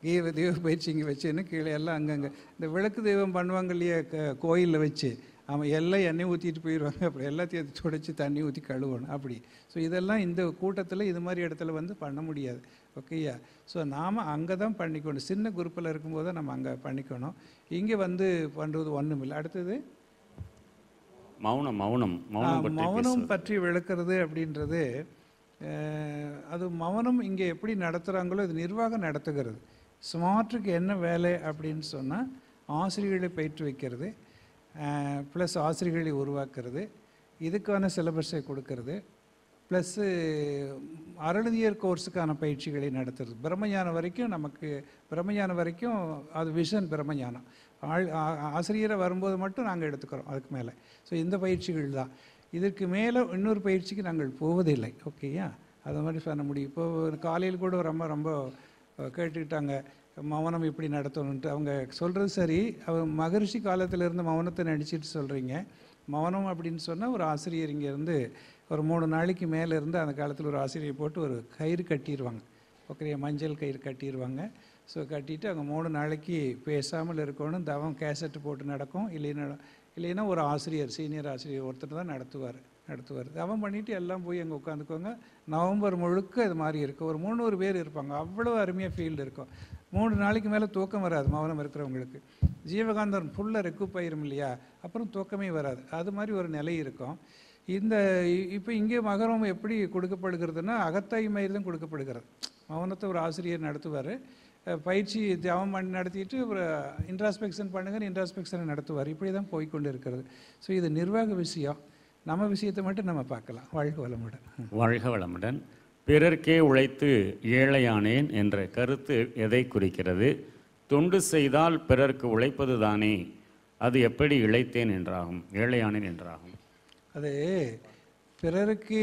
தெய்வ தெய்வ பயிற்சி இங்கே வச்சுன்னு கீழே எல்லாம் அங்கங்கே. இந்த விளக்கு தெய்வம் பண்ணுவாங்க இல்லையா க- கோயிலில் வச்சு. அவன் எல்லாம் எண்ணெய் ஊற்றிட்டு போயிடுவாங்க. அப்புறம் எல்லாத்தையும் அதை துடைச்சி தண்ணி ஊற்றி கழுவணும். அப்படி. ஸோ இதெல்லாம் இந்த கூட்டத்தில் இது மாதிரி இடத்துல வந்து பண்ண முடியாது. ஓகேயா ஸோ நாம் அங்கே தான் பண்ணிக்கணும். சின்ன குரூப்பில் இருக்கும்போது தான் நம்ம அங்கே பண்ணிக்கணும். இங்கே வந்து பண்ணுறது ஒன்றும் இல்லை அடுத்தது? மௌனம் மௌனம் மௌனம் மௌனம். பற்றி விளக்குறது அப்படின்றது அது மௌனம் இங்கே எப்படி நடத்துகிறாங்களோ இது நிர்வாகம் நடத்துகிறது. ஸ்மார்ட்டுக்கு என்ன வேலை அப்படின்னு சொன்னால் ஆசிரியர்களை பயிற்றுவிக்கிறது ப்ளஸ் ஆசிரியர்களை உருவாக்குறது இதுக்கான சிலபஸை கொடுக்கறது ப்ளஸ்ஸு அருளியர் கோர்ஸுக்கான பயிற்சிகளை நடத்துறது. பிரம்மஞானம் வரைக்கும் நமக்கு பிரம்மஞானம் வரைக்கும் அது விஷன் பிரம்மஞானம். ஆள் ஆ- ஆசிரியரை வரும்போது மட்டும் நாங்கள் எடுத்துக்கிறோம் அதுக்கு மேலே. ஸோ இந்த பயிற்சிகள் தான். இதற்கு மேலே இன்னொரு பயிற்சிக்கு நாங்கள் போவதில்லை ஓகேயா அது மாதிரி பண்ண முடியும். இப்போது காலையில் கூட ரொம்ப ரொம்ப கேட்டுக்கிட்டாங்க மௌனம் இப்படி நடத்தணுன்ட்டு அவங்க சொல்கிறது சரி அவங்க மகரிஷி காலத்திலேருந்து மௌனத்தை நடிச்சிட்டு சொல்கிறீங்க மௌனம் அப்படின்னு சொன்னால் ஒரு ஆசிரியர் இங்கேருந்து ஒரு மூணு நாளைக்கு மேலே இருந்து அந்த காலத்தில் ஒரு ஆசிரியர் போட்டு ஒரு கயிறு கட்டிடுவாங்க ஓகே மஞ்சள் கயிறு கட்டிடுவாங்க ஸோ கட்டிட்டு அவங்க மூணு நாளைக்கு பேசாமல் இருக்கணும். தவம் கேசட் போட்டு நடக்கும். இல்லைன்னா இல்லைன்னா ஒரு ஆசிரியர் சீனியர் ஆசிரியர் ஒருத்தர் தான் நடத்துவார். நடத்துவார். தவம் பண்ணிவிட்டு எல்லாம் போய் அங்கே உட்காந்துக்கோங்க. நவம்பர் முழுக்க இது மாதிரி இருக்கும். ஒரு முந்நூறு பேர் இருப்பாங்க. அவ்வளோ அருமையாக ஃபீல்டு இருக்கும். மூணு நாளைக்கு மேலே தூக்கம் வராது மௌனம் இருக்கிறவங்களுக்கு. ஜீவகாந்தம் ஃபுல்லாக ரெக்குப்பயிரும் இல்லையா? அப்புறம் தூக்கமே வராது. அது மாதிரி ஒரு நிலை இருக்கும். இந்த இப்போ இங்கே மகரம் எப்படி கொடுக்கப்படுகிறதுனா அகத்தாய் மாதிரி தான் கொடுக்கப்படுகிறது. மௌனத்தை ஒரு ஆசிரியர் நடத்துவார். பயிற்சி ஜபம் பண்ணி நடத்திட்டு ஒரு இன்ட்ராஸ்பெக்ஷன் பண்ணுங்க இன்ட்ராஸ்பெக்ஷனை நடத்துவார். இப்படி தான் போய்க்கொண்டு இருக்கிறது ஸோ இது நிர்வாக விஷயம். நம்ம விஷயத்தை மட்டும் நம்ம பார்க்கலாம். வாழ்க வளமுடன். வாழ்க வளமுடன். பிறர்க்கே உழைத்து ஏழையானேன் என்ற கருத்து எதை குறிக்கிறது? தொண்டு செய்தால் பிறர்க்கு உழைப்பது தானே அது எப்படி இழைத்தேன் என்றாகும் ஏழையானேன் என்றாகும். அது பிறருக்கு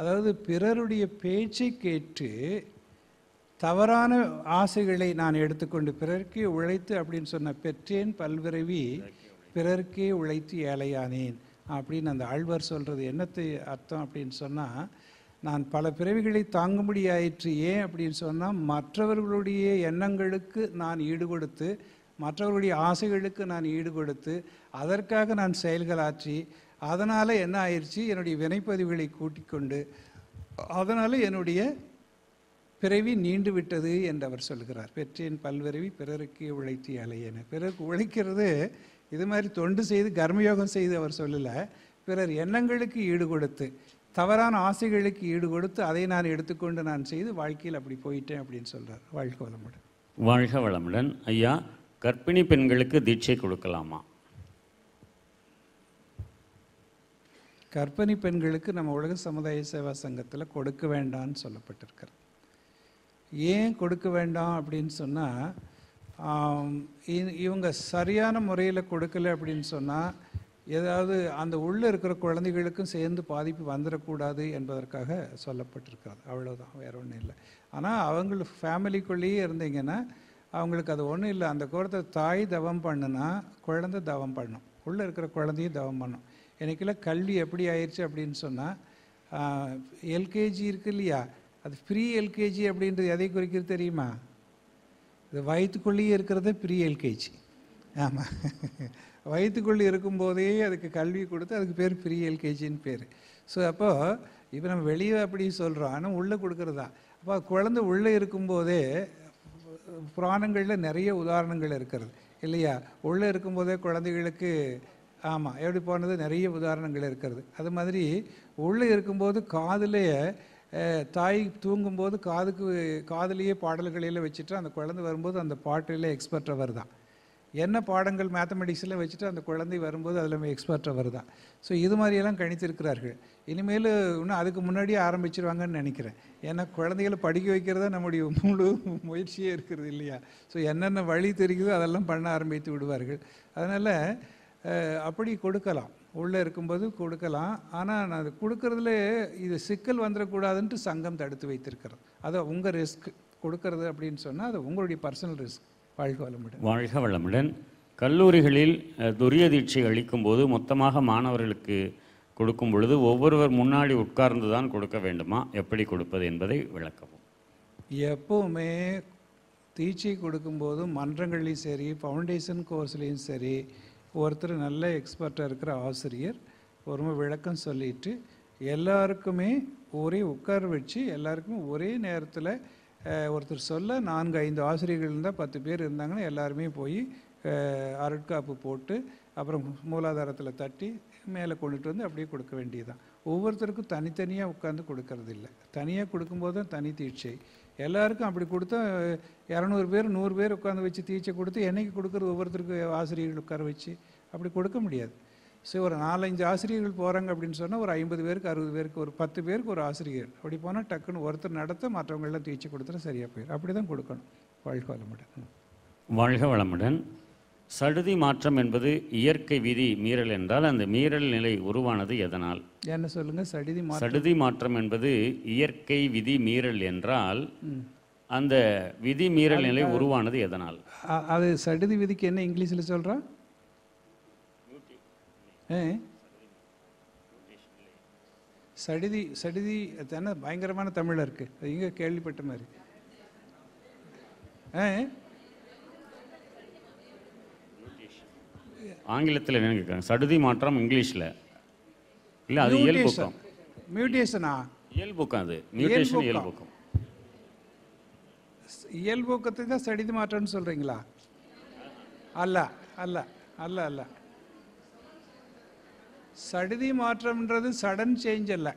அதாவது பிறருடைய பேச்சை கேட்டு தவறான ஆசைகளை நான் எடுத்துக்கொண்டு பிறர்க்கே உழைத்து அப்படின்னு சொன்ன பெற்றேன் பல்விரவி பிறர்க்கே உழைத்து ஏழையானேன் அப்படின்னு அந்த ஆழ்வார் சொல்கிறது என்னத்தை அர்த்தம் அப்படின்னு சொன்னால் நான் பல பிறவிகளை தாங்கும்படியாயிற்று ஏன் அப்படின்னு சொன்னால் மற்றவர்களுடைய எண்ணங்களுக்கு நான் ஈடுகொடுத்து மற்றவர்களுடைய ஆசைகளுக்கு நான் ஈடுகொடுத்து அதற்காக நான் செயல்களாற்றி அதனால் என்ன ஆயிடுச்சு என்னுடைய வினைப்பதிவுகளை கூட்டிக்கொண்டு அதனால் என்னுடைய பிறவி நீண்டு விட்டது என்று அவர் சொல்கிறார். பெற்றேன் பல்விரவி பிறருக்கு உழைத்து அலையன பிறருக்கு உழைக்கிறது இது மாதிரி தொண்டு செய்து கர்மயோகம் செய்து அவர் சொல்லலை. பிறர் எண்ணங்களுக்கு ஈடு கொடுத்து தவறான ஆசைகளுக்கு ஈடு கொடுத்து அதை நான் எடுத்துக்கொண்டு நான் செய்து வாழ்க்கையில் அப்படி போயிட்டேன் அப்படின்னு சொல்றார் வாழ்க்கை வளமுடன். வாழ்க வளமுடன். ஐயா கர்ப்பிணி பெண்களுக்கு தீட்சை கொடுக்கலாமா? கர்ப்பிணி பெண்களுக்கு நம்ம உலக சமுதாய சேவா சங்கத்தில் கொடுக்க வேண்டாம்னு சொல்லப்பட்டிருக்கிறது. ஏன் கொடுக்க வேண்டாம் அப்படின்னு சொன்னால் இவங்க சரியான முறையில் கொடுக்கல அப்படின்னு சொன்னால் ஏதாவது அந்த உள்ளே இருக்கிற குழந்தைகளுக்கும் சேர்ந்து பாதிப்பு வந்துடக்கூடாது என்பதற்காக சொல்லப்பட்டிருக்கிறது. அவ்வளோதான் வேற ஒன்றும் இல்லை. ஆனால் அவங்கள ஃபேமிலிக்குள்ளேயே இருந்தீங்கன்னா அவங்களுக்கு அது ஒன்றும் இல்லை. அந்த கோரத்தை தாய் தவம் பண்ணுனா குழந்தை தவம் பண்ணும். உள்ளே இருக்கிற குழந்தையும் தவம் பண்ணும். எனக்குள்ள கல்வி எப்படி ஆயிடுச்சு அப்படின்னு சொன்னால் எல்கேஜி இருக்கு இல்லையா? அது ப்ரீ எல்கேஜி அப்படின்றது எதை குறிக்கிறது தெரியுமா? இது வயிற்றுக்குள்ளேயே இருக்கிறது ப்ரீ எல்கேஜி ஆமாம் வயிற்றுக்குள்ளே இருக்கும்போதே அதுக்கு கல்வி கொடுத்து அதுக்கு பேர் ப்ரீ எல்கேஜின்னு பேர். ஸோ அப்போது இப்போ நம்ம வெளியே அப்படி சொல்கிறோம் ஆனால் உள்ளே கொடுக்குறது தான். அப்போ குழந்தை உள்ளே இருக்கும்போதே புராணங்களில் நிறைய உதாரணங்கள் இருக்கிறது. இல்லையா? உள்ளே இருக்கும்போதே குழந்தைகளுக்கு ஆமாம் எப்படி போனது? நிறைய உதாரணங்கள் இருக்கிறது. அது மாதிரி உள்ளே இருக்கும்போது காதிலேயே தாய் தூங்கும்போது காதுக்கு காதுலேயே பாடல்களையில் வச்சுட்டு அந்த குழந்தை வரும்போது அந்த பாட்டிலே எக்ஸ்பர்ட் அவர் தான். என்ன பாடங்கள் மேத்தமெட்டிக்ஸில் வச்சுட்டு அந்த குழந்தை வரும்போது அதில் எக்ஸ்பர்ட் அவர் தான். ஸோ இது மாதிரியெல்லாம் கணித்திருக்கிறார்கள். இனிமேல் இன்னும் அதுக்கு முன்னாடியே ஆரம்பிச்சிருவாங்கன்னு நினைக்கிறேன். ஏன்னா குழந்தைகளை படிக்க வைக்கிறதா நம்முடைய முழு முயற்சியே இருக்கிறது இல்லையா? ஸோ என்னென்ன வழி தெரியுதோ அதெல்லாம் பண்ண ஆரம்பித்து விடுவார்கள். அதனால் அப்படி கொடுக்கலாம். உள்ளே இருக்கும்போது கொடுக்கலாம். ஆனால் நான் அது கொடுக்கறதுல இது சிக்கல் வந்துடக்கூடாதுன்ட்டு சங்கம் தடுத்து வைத்திருக்கிறது. அது உங்கள் ரிஸ்க் கொடுக்கறது அப்படின்னு சொன்னால் அது உங்களுடைய பர்சனல் ரிஸ்க் வாழ்க்கை வளமுடன். வாழ்க வளமுடன். கல்லூரிகளில் துரிய தீட்சை அளிக்கும்போது மொத்தமாக மாணவர்களுக்கு கொடுக்கும் பொழுது ஒவ்வொருவர் முன்னாடி உட்கார்ந்து தான் கொடுக்க வேண்டுமா? எப்படி கொடுப்பது என்பதை விளக்கவும். எப்போவுமே தீட்சை கொடுக்கும்போது மன்றங்கள்லையும் சரி ஃபவுண்டேஷன் கோர்ஸ்லேயும் சரி ஒருத்தர் நல்ல எக்ஸ்பர்ட்டாக இருக்கிற ஆசிரியர் ஒரு விளக்கம் சொல்லிட்டு எல்லாருக்குமே ஒரே உட்கார வச்சு எல்லாருக்குமே ஒரே நேரத்தில் ஒருத்தர் சொல்ல நான்கு ஐந்து ஆசிரியர்கள் இருந்தால் பத்து பேர் இருந்தாங்கன்னா எல்லாருமே போய் அருட்காப்பு போட்டு அப்புறம் மூலாதாரத்தில் தட்டி மேலே கொண்டுட்டு வந்து அப்படியே கொடுக்க வேண்டியதுதான். ஒவ்வொருத்தருக்கும் தனித்தனியாக உட்காந்து கொடுக்கறது இல்லை தனியாக கொடுக்கும்போது தான் தனி தீட்சை. எல்லாருக்கும் அப்படி கொடுத்தா இரநூறு பேர் நூறு பேர் உட்காந்து வச்சு தீச்சை கொடுத்து என்னைக்கு கொடுக்குறது ஒவ்வொருத்தருக்கு ஆசிரியர்கள் உட்கார வச்சு அப்படி கொடுக்க முடியாது. சரி ஒரு நாலஞ்சு ஆசிரியர்கள் போகிறாங்க அப்படின்னு சொன்னால் ஒரு ஐம்பது பேருக்கு அறுபது பேருக்கு ஒரு பத்து பேருக்கு ஒரு ஆசிரியர். அப்படி போனால் டக்குன்னு ஒருத்தர் நடத்த மற்றவங்களெல்லாம் எல்லாம் தீட்சை சரியாக போயிடும். அப்படி தான் கொடுக்கணும். வாழ்க வளமுடன். வாழ்க வளமுடன். சடுதி மாற்றம் என்பது இயற்கை விதி மீறல் என்றால் அந்த மீறல் நிலை உருவானது எதனால்? என்ன சொல்லுங்கள் சடிதி சடுதி மாற்றம் என்பது இயற்கை விதி மீறல் என்றால் அந்த விதி மீறல் நிலை உருவானது எதனால்? அது சடுதி விதிக்கு என்ன இங்கிலீஷில் சொல்கிறான் ஏ? சடிதி சடிதி என்ன? பயங்கரமான தமிழில் இருக்குது அது எங்கே கேள்விப்பட்ட மாதிரி. ஆ ஆங்கிலத்தில் என்ன கேட்குறாங்க சடுதி மாற்றம் இங்கிலீஷில். இல்லை அது இயல்புக்கம் மியூட்டேஷனா இயல்புக்கம் அது. மியூட்டேஷன் இயல்புக்கம். இயல்போக்கத்தை தான் சடிதி மாற்றம்னு சொல்கிறீங்களா அல்ல அல்ல அல்ல அல்ல. சடிதி மாற்றம்ன்றது சடன் சேஞ்ச் அல்ல.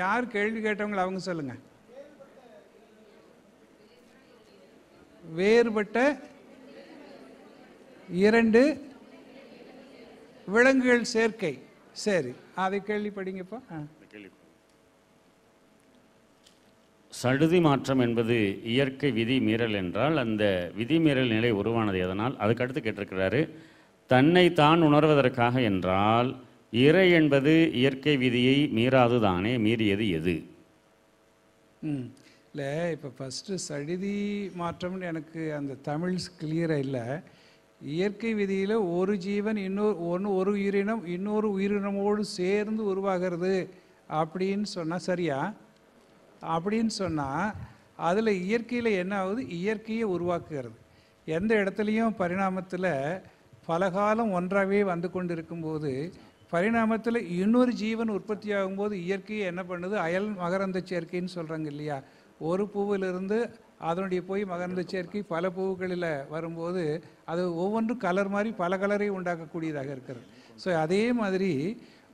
யார் கேள்வி கேட்டவங்கள அவங்க சொல்லுங்க. வேறுபட்ட இரண்டு விலங்குகள் சேர்க்கை. சரி அதை கேள்வி படிங்கப்பா சடுதி மாற்றம் என்பது இயற்கை விதி மீறல் என்றால் அந்த விதி மீறல் நிலை உருவானது எதனால்? அதுக்கடுத்து கேட்டிருக்கிறாரு தன்னை தான் உணர்வதற்காக என்றால் இறை என்பது இயற்கை விதியை மீறாது தானே மீறியது எது? ம். இல்லை இப்போ ஃபஸ்ட்டு சடிதி மாற்றம்னு எனக்கு அந்த தமிழ் கிளியராக இல்லை. இயற்கை விதியில் ஒரு ஜீவன் இன்னொரு ஒன்று ஒரு உயிரினம் இன்னொரு உயிரினமோடு சேர்ந்து உருவாகிறது. அப்படின்னு சொன்னால் சரியா? அப்படின்னு சொன்னால் அதில் இயற்கையில் என்ன ஆகுது? இயற்கையை உருவாக்குகிறது. எந்த இடத்துலையும் பரிணாமத்தில் பல காலம் ஒன்றாகவே வந்து கொண்டு இருக்கும்போது பரிணாமத்தில் இன்னொரு ஜீவன் உற்பத்தி ஆகும்போது இயற்கையை என்ன பண்ணுது? அயல் மகரந்த சேர்க்கைன்னு சொல்கிறாங்க இல்லையா? ஒரு பூவிலிருந்து அதனுடைய போய் மகர்ந்த சேர்க்கை பல பூவுகளில் வரும்போது அது ஒவ்வொன்றும் கலர் மாதிரி பல கலரை உண்டாக்கக்கூடியதாக இருக்கிறது. ஸோ அதே மாதிரி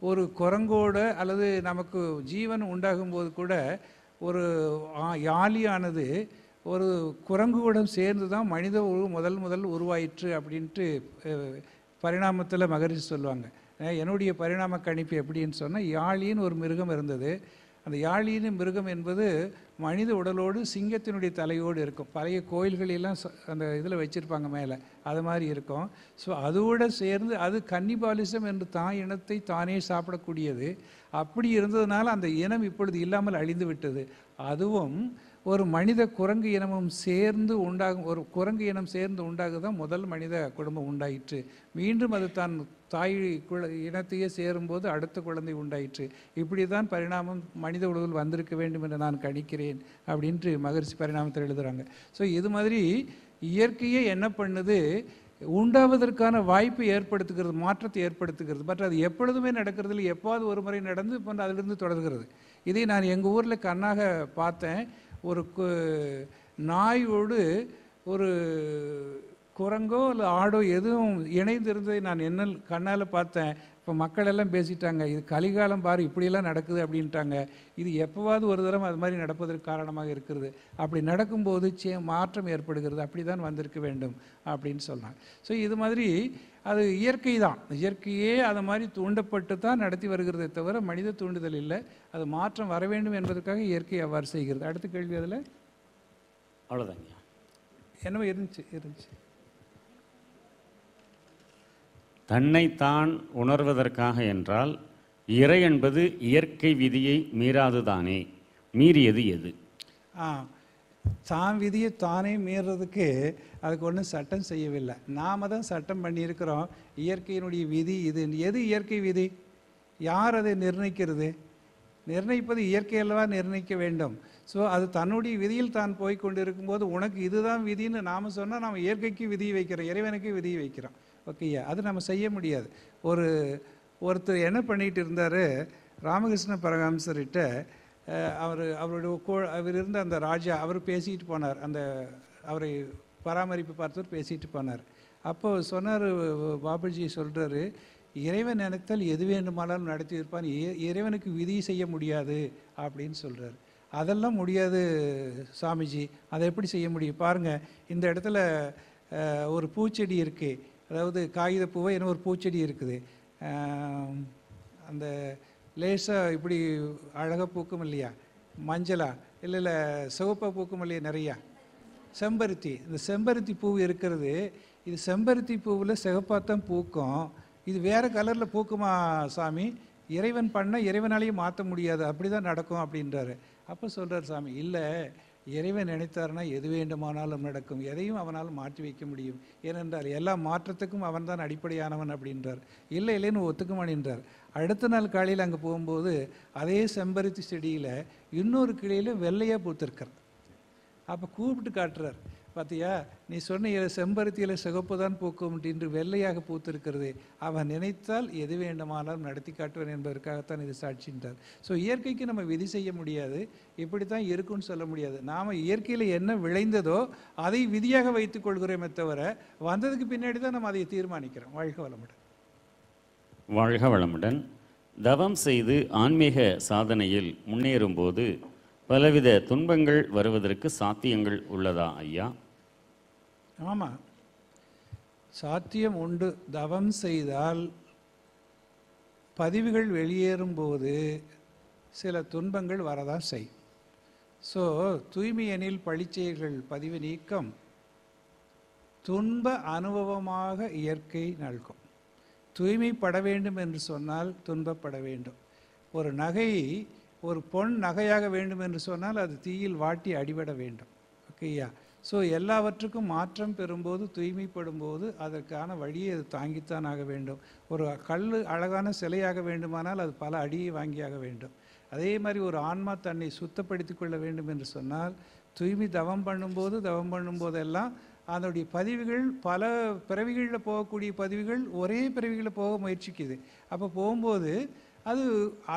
ஒரு குரங்கோட அல்லது நமக்கு ஜீவன் உண்டாகும்போது கூட ஒரு யாலியானது ஒரு குரங்குடன் சேர்ந்து தான் மனித உருவம் முதல் முதல் உருவாயிற்று அப்படின்ட்டு பரிணாமத்தில் மகரிஷி சொல்லுவாங்க. என்னுடைய பரிணாம கணிப்பு எப்படின்னு சொன்னால் யாழின்னு ஒரு மிருகம் இருந்தது. அந்த யாழின்னு மிருகம் என்பது மனித உடலோடு சிங்கத்தினுடைய தலையோடு இருக்கும். பழைய கோயில்களெல்லாம் ச- அந்த இதில் வச்சுருப்பாங்க மேலே. அது மாதிரி இருக்கும். ஸோ அதோடு சேர்ந்து அது கன்னிபாலிசம் என்று தான் இனத்தை தானே சாப்பிடக்கூடியது. அப்படி இருந்ததுனால அந்த இனம் இப்பொழுது இல்லாமல் அழிந்து விட்டது. அதுவும் ஒரு மனித குரங்கு இனமும் சேர்ந்து உண்டாகும் ஒரு குரங்கு இனம் சேர்ந்து உண்டாகுதான் முதல் மனித குடும்பம் உண்டாயிற்று. மீண்டும் அது தான் தாய் குழ இனத்தையே சேரும்போது அடுத்த குழந்தை உண்டாயிற்று. இப்படி தான் பரிணாமம் மனித உலகில் வந்திருக்க வேண்டும் என்று நான் கணிக்கிறேன் அப்படின்ட்டு மகரிஷி பரிணாமத்தில் எழுதுகிறாங்க ஸோ இது மாதிரி இயற்கையே என்ன பண்ணுது? உண்டாவதற்கான வாய்ப்பு ஏற்படுத்துகிறது மாற்றத்தை ஏற்படுத்துகிறது. பட் அது எப்பொழுதுமே நடக்கிறதில்ல. எப்போது ஒரு முறை நடந்து இப்போ அதிலிருந்து தொடர்கிறது. இதை நான் எங்கள் ஊரில் கண்ணாக பார்த்தேன். ஒரு கு- நாயோடு ஒரு குரங்கோ இல்லை ஆடோ எதுவும் இணைந்து இருந்ததை நான் என்ன கண்ணால் பார்த்தேன். இப்போ மக்கள் எல்லாம் பேசிட்டாங்க இது கலிகாலம் பாரு இப்படியெல்லாம் நடக்குது அப்படின்ட்டாங்க. இது எப்போவாவது ஒரு தடவை அது மாதிரி நடப்பதற்கு காரணமாக இருக்கிறது. அப்படி நடக்கும்போது சே மாற்றம் ஏற்படுகிறது. அப்படி தான் வந்திருக்க வேண்டும் அப்படின்னு சொன்னாங்க. ஸோ இது மாதிரி அது இயற்கை தான். இயற்கையே அது மாதிரி தூண்டப்பட்டு தான் நடத்தி வருகிறதே தவிர மனித தூண்டுதல் இல்லை. அது மாற்றம் வர வேண்டும் என்பதற்காக இயற்கை அவ்வாறு செய்கிறது. அடுத்த கேள்வி அதில்? அவ்வளோதாங்க என்னவோ இருந்துச்சு இருந்துச்சு. தன்னைத்தான் உணர்வதற்காக என்றால் இறை என்பது இயற்கை விதியை மீறாதுதானே. மீறியது எது? ஆ தான் விதியை தானே மீறுறதுக்கு அதுக்கு ஒன்றும் சட்டம் செய்யவில்லை. நாம தான் சட்டம் பண்ணியிருக்கிறோம். இயற்கையினுடைய விதி இது. எது இயற்கை விதி? யார் அதை நிர்ணயிக்கிறது? நிர்ணயிப்பது இயற்கையல்லவா நிர்ணயிக்க வேண்டும்? ஸோ அது தன்னுடைய விதியில் தான் போய் கொண்டு இருக்கும்போது உனக்கு இதுதான் விதின்னு நாம் சொன்னால் நம்ம இயற்கைக்கு விதி வைக்கிறோம் இறைவனுக்கு விதி வைக்கிறோம். ஓகேயா அது நம்ம செய்ய முடியாது. ஒரு ஒருத்தர் என்ன பண்ணிகிட்டு இருந்தார்? ராமகிருஷ்ண பரமஹம்சர்கிட்ட அவர் அவருடைய கோ அவர் இருந்த அந்த ராஜா அவர் பேசிட்டு போனார். அந்த அவரை பராமரிப்பு பார்த்தவர் பேசிட்டு போனார். அப்போ சொன்னார் பாபுஜி சொல்கிறாரு இறைவன் நினைத்தால் எது வேண்டுமானாலும் நடத்தி இருப்பான் இ- இறைவனுக்கு விதி செய்ய முடியாது அப்படின்னு சொல்கிறார் அதெல்லாம் முடியாது சாமிஜி. அதை எப்படி செய்ய முடியும்? பாருங்கள் இந்த இடத்துல ஒரு பூச்செடி இருக்குது அதாவது காகித பூவை என்ன ஒரு பூச்செடி இருக்குது? அந்த லேசாக இப்படி அழகாக பூக்கும் இல்லையா? மஞ்சளா? இல்லை இல்லை சிவப்பாக பூக்கும் இல்லையா நிறையா? செம்பருத்தி. இந்த செம்பருத்தி பூ இருக்கிறது இது செம்பருத்தி பூவில் சிகப்பாத்தான் பூக்கும். இது வேறு கலரில் பூக்குமா சாமி? இறைவன் பண்ண இறைவனாலேயும் மாற்ற முடியாது. அப்படி தான் நடக்கும் அப்படின்றாரு. அப்போ சொல்கிறார் சாமி இல்லை. இறைவன் நினைத்தார்னா எது வேண்டுமானாலும் நடக்கும். எதையும் அவனால் மாற்றி வைக்க முடியும். ஏனென்றால் எல்லா மாற்றத்துக்கும் அவன் தான் அடிப்படையானவன் அப்படின்றார். இல்லை இல்லைன்னு ஒத்துக்க அடுத்த நாள் காலையில் அங்கே போகும்போது அதே செம்பருத்தி செடியில் இன்னொரு கிளையில் வெள்ளையாக பூத்திருக்கிறது. அப்போ கூப்பிட்டு காட்டுறார். பார்த்தியா நீ சொன்ன செம்பருத்தியில் சிகப்பு தான் பூக்கும் என்று வெள்ளையாக பூத்திருக்கிறது. அவன் நினைத்தால் எது வேண்டுமானாலும் நடத்தி காட்டுவேன் என்பதற்காகத்தான் இது சாட்சின்றார். ஸோ இயற்கைக்கு நம்ம விதி செய்ய முடியாது. இப்படி தான் இருக்கும்னு சொல்ல முடியாது. நாம் இயற்கையில் என்ன விளைந்ததோ அதை விதியாக வைத்துக் கொள்கிறோமே தவிர வந்ததுக்கு பின்னாடி தான் நம்ம அதை தீர்மானிக்கிறோம். வாழ்க வளமுடன். வாழ்க வளமுடன். தவம் செய்து ஆன்மீக சாதனையில் முன்னேறும்போது பலவித துன்பங்கள் வருவதற்கு சாத்தியங்கள் உள்ளதா ஐயா? ஆமாம் சாத்தியம் உண்டு. தவம் செய்தால் பதிவுகள் வெளியேறும்போது சில துன்பங்கள் வரதான் செய்யும் ஸோ தூய்மையனில் பழிச்செயல்கள் பதிவு நீக்கம். துன்ப அனுபவமாக இயற்கை நல்கும். தூய்மைப்பட வேண்டும் என்று சொன்னால் துன்பப்பட வேண்டும். ஒரு நகை ஒரு பொன் நகையாக வேண்டும் என்று சொன்னால் அது தீயில் வாட்டி அடிபட வேண்டும். ஓகேயா ஸோ எல்லாவற்றுக்கும் மாற்றம் பெறும்போது தூய்மைப்படும் போது அதற்கான வழியை அது தாங்கித்தான் ஆக வேண்டும். ஒரு கல் அழகான சிலையாக வேண்டுமானால் அது பல அடியை வாங்கியாக வேண்டும். அதே மாதிரி ஒரு ஆன்மா தன்னை சுத்தப்படுத்தி கொள்ள வேண்டும் என்று சொன்னால் தூய்மை தவம் பண்ணும்போது தவம் பண்ணும்போதெல்லாம் அதனுடைய பதிவுகள் பல பிறவிகளில் போகக்கூடிய பதிவுகள் ஒரே பிறவிகளில் போக முயற்சிக்குது. அப்போ போகும்போது அது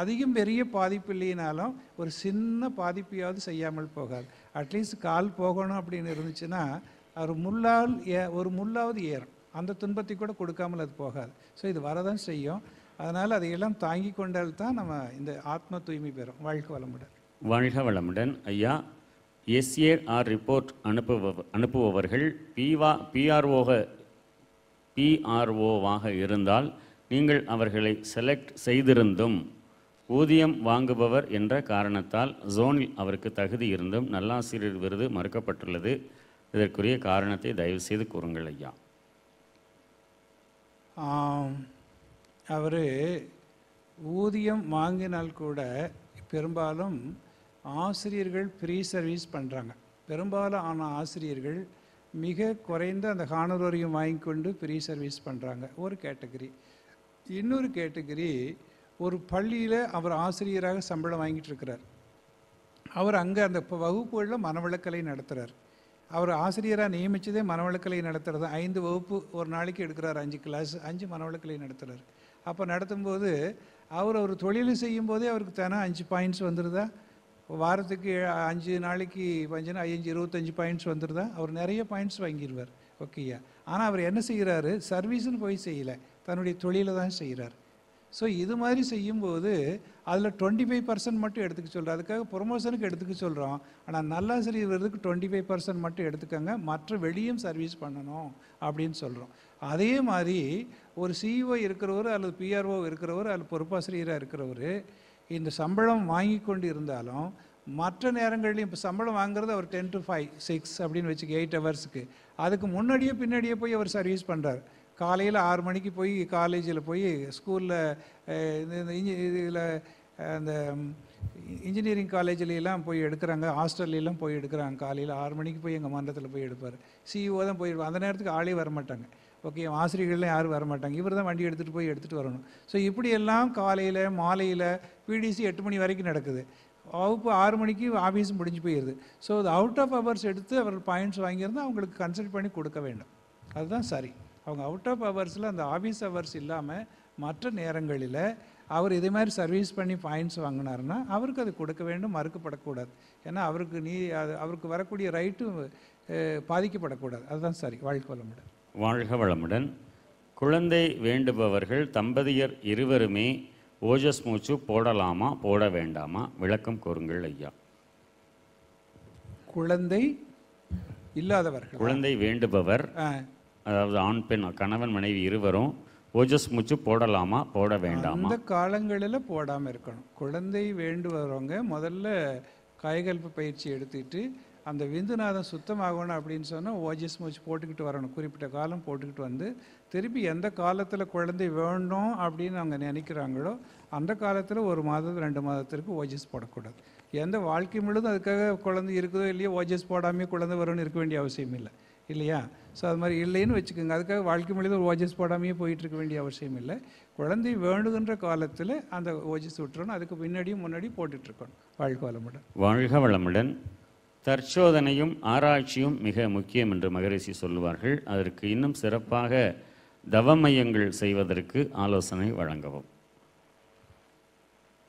அதிகம் பெரிய பாதிப்பு இல்லைனாலும் ஒரு சின்ன பாதிப்பையாவது செய்யாமல் போகாது. அட்லீஸ்ட் கால் போகணும் அப்படின்னு இருந்துச்சுன்னா ஒரு முள்ளால் ஏ ஒரு முள்ளாவது ஏறும். அந்த துன்பத்தை கூட கொடுக்காமல் அது போகாது. ஸோ இது வரதான் செய்யும். அதனால் அதையெல்லாம் தாங்கி கொண்டால் தான் நம்ம இந்த ஆத்ம தூய்மை பெறும். வாழ்க வளமுடன். வாழ்க வளமுடன். ஐயா எஸ்ஏஆர் ரிப்போர்ட் அனுப்புவ அனுப்புபவர்கள் பிவா பிஆர்ஓக பிஆர்ஓவாக இருந்தால் நீங்கள் அவர்களை செலக்ட் செய்திருந்தும் ஊதியம் வாங்குபவர் என்ற காரணத்தால் ஜோனில் அவருக்கு தகுதி இருந்தும் நல்லாசிரியர் விருது மறுக்கப்பட்டுள்ளது. இதற்குரிய காரணத்தை தயவு செய்து கூறுங்கள் ஐயா. அவர் ஊதியம் வாங்கினால் கூட பெரும்பாலும் ஆசிரியர்கள் ஃப்ரீ சர்வீஸ் பண்ணுறாங்க பெரும்பாலான ஆசிரியர்கள் மிக குறைந்த அந்த ஹானரோரியம் வாங்கி கொண்டு ஃப்ரீ சர்வீஸ் பண்ணுறாங்க ஒரு கேட்டகரி இன்னொரு கேட்டகரி ஒரு பள்ளியில் அவர் ஆசிரியராக சம்பளம் வாங்கிட்டு இருக்கிறார். அவர் அங்கே அந்த இப்போ வகுப்புகளில் மனவளக்கலை நடத்துகிறார் அவர் ஆசிரியராக நியமித்ததே மனவளக்கலை நடத்துகிறது ஐந்து வகுப்பு ஒரு நாளைக்கு எடுக்கிறார் அஞ்சு கிளாஸ் அஞ்சு மனவளக்கலை நடத்துகிறார் அப்போ நடத்தும்போது அவர் ஒரு தொழில் செய்யும் போதே அவருக்கு தானே அஞ்சு பாயிண்ட்ஸ் வந்துடுதா வாரத்துக்கு அஞ்சு நாளைக்கு பஞ்சுனா அஞ்சு இருபத்தஞ்சு பாயிண்ட்ஸ் வந்துருந்தா அவர் நிறைய பாயிண்ட்ஸ் வாங்கிடுவார் ஓகேயா ஆனால் அவர் என்ன செய்கிறாரு சர்வீஸ்னு போய் செய்யலை. தன்னுடைய தொழிலை தான் செய்கிறார் ஸோ இது மாதிரி செய்யும்போது அதில் டுவெண்ட்டி ஃபைவ் பர்சன்ட் மட்டும் எடுத்துக்க சொல்கிறோம் அதுக்காக ப்ரொமோஷனுக்கு எடுத்துக்க சொல்கிறோம் ஆனால் நல்லாசிரியர் விருதுக்கு டுவெண்ட்டி ஃபைவ் பர்சன்ட் மட்டும் எடுத்துக்கோங்க. மற்ற வெளியும் சர்வீஸ் பண்ணணும் அப்படின்னு சொல்கிறோம் அதே மாதிரி ஒரு சிஇஓ இருக்கிறவர் அல்லது பிஆர்ஓ இருக்கிறவர் அல்லது பொறுப்பாசிரியராக இருக்கிறவர் இந்த சம்பளம் வாங்கி கொண்டு இருந்தாலும் மற்ற நேரங்கள்லையும் இப்போ சம்பளம் வாங்குறது அவர் டென் டு ஃபைவ் சிக்ஸ் அப்படின்னு வச்சுக்க எயிட் ஹவர்ஸுக்கு அதுக்கு முன்னாடியே பின்னாடியே போய் அவர் சர்வீஸ் பண்ணுறார் காலையில் ஆறு மணிக்கு போய் காலேஜில் போய் ஸ்கூலில் இந்த இதில் அந்த இன்ஜினியரிங் காலேஜ்லாம் போய் எடுக்கிறாங்க. ஹாஸ்டல்லாம் போய் எடுக்கிறாங்க. காலையில் ஆறு மணிக்கு போய் எங்கள் மன்றத்தில் போய் எடுப்பார். சிஇஓ தான் போய் அந்த நேரத்துக்கு ஆளே வரமாட்டாங்க. ஓகே ஆசிரியர்கள்லாம் யாரும் வரமாட்டாங்க. இவர் தான் வண்டி எடுத்துகிட்டு போய் எடுத்துகிட்டு வரணும். ஸோ இப்படியெல்லாம் காலையில் மாலையில் பிடிசி எட்டு மணி வரைக்கும் நடக்குது. வகுப்பு ஆறு மணிக்கு ஆஃபீஸ் முடிஞ்சு போயிடுது ஸோ அது அவுட் ஆஃப் ஹவர்ஸ் எடுத்து அவர் பாயிண்ட்ஸ் வாங்கியிருந்தால் அவங்களுக்கு கன்சல்ட் பண்ணி கொடுக்க வேண்டும். அதுதான் சரி. அவங்க அவுட் ஆஃப் ஹவர்ஸில் அந்த ஆஃபீஸ் ஹவர்ஸ் இல்லாமல் மற்ற நேரங்களில் அவர் இதே மாதிரி சர்வீஸ் பண்ணி பாயிண்ட்ஸ் வாங்கினாருன்னா அவருக்கு அது கொடுக்க வேண்டும் மறுக்கப்படக்கூடாது. ஏன்னா அவருக்கு நீ அது அவருக்கு வரக்கூடிய ரைட்டும் பாதிக்கப்படக்கூடாது. அதுதான் சரி வாழ்க்கை வளமுடன். வாழ்க வளமுடன். குழந்தை வேண்டுபவர்கள் தம்பதியர் இருவருமே ஓஜஸ் மூச்சு போடலாமா போட வேண்டாமா? விளக்கம் கூறுங்கள் ஐயா. குழந்தை இல்லாதவர்கள்? குழந்தை வேண்டுபவர் அதாவது ஆண் பெண் கணவன் மனைவி இருவரும் ஓஜஸ் மூச்சு போடலாமா போட வேண்டாமா? அந்த காலங்களில் போடாமல் இருக்கணும். குழந்தை வேண்டுபவங்க முதல்ல காய்கல்ப பயிற்சி எடுத்துக்கிட்டு அந்த விந்துநாதம் சுத்தமாகணும் அப்படின்னு சொன்னால் ஓஜஸ் மூச்சு போட்டுக்கிட்டு வரணும். குறிப்பிட்ட காலம் போட்டுக்கிட்டு வந்து திருப்பி எந்த காலத்தில் குழந்தை வேண்டும் அப்படின்னு அவங்க நினைக்கிறாங்களோ அந்த காலத்தில் ஒரு மாதம் ரெண்டு மாதத்திற்கு ஓஜஸ் போடக்கூடாது. எந்த வாழ்க்கை முழுதும் அதுக்காக குழந்தை இருக்குதோ இல்லையோ ஓஜஸ் போடாமே குழந்தை வரும்னு இருக்க வேண்டிய அவசியம் இல்லை. இல்லையா? ஸோ அது மாதிரி இல்லைன்னு வச்சுக்கோங்க. அதுக்காக வாழ்க்கை முழுதும் ஓஜஸ் போடாமையே போயிட்டு இருக்க வேண்டிய அவசியம் இல்லை. குழந்தை வேண்டுகின்ற காலத்தில் அந்த ஓஜஸ் விட்டுறணும். அதுக்கு பின்னாடியும் முன்னாடி போட்டுட்ருக்கணும் வாழ்க்கை வளமுடன். வாழ்க வளமுடன். தற்சோதனையும் ஆராய்ச்சியும் மிக முக்கியம் என்று மகரிஷி சொல்லுவார்கள். அதற்கு இன்னும் சிறப்பாக தவமையங்கள் செய்வதற்கு ஆலோசனை வழங்கவும்.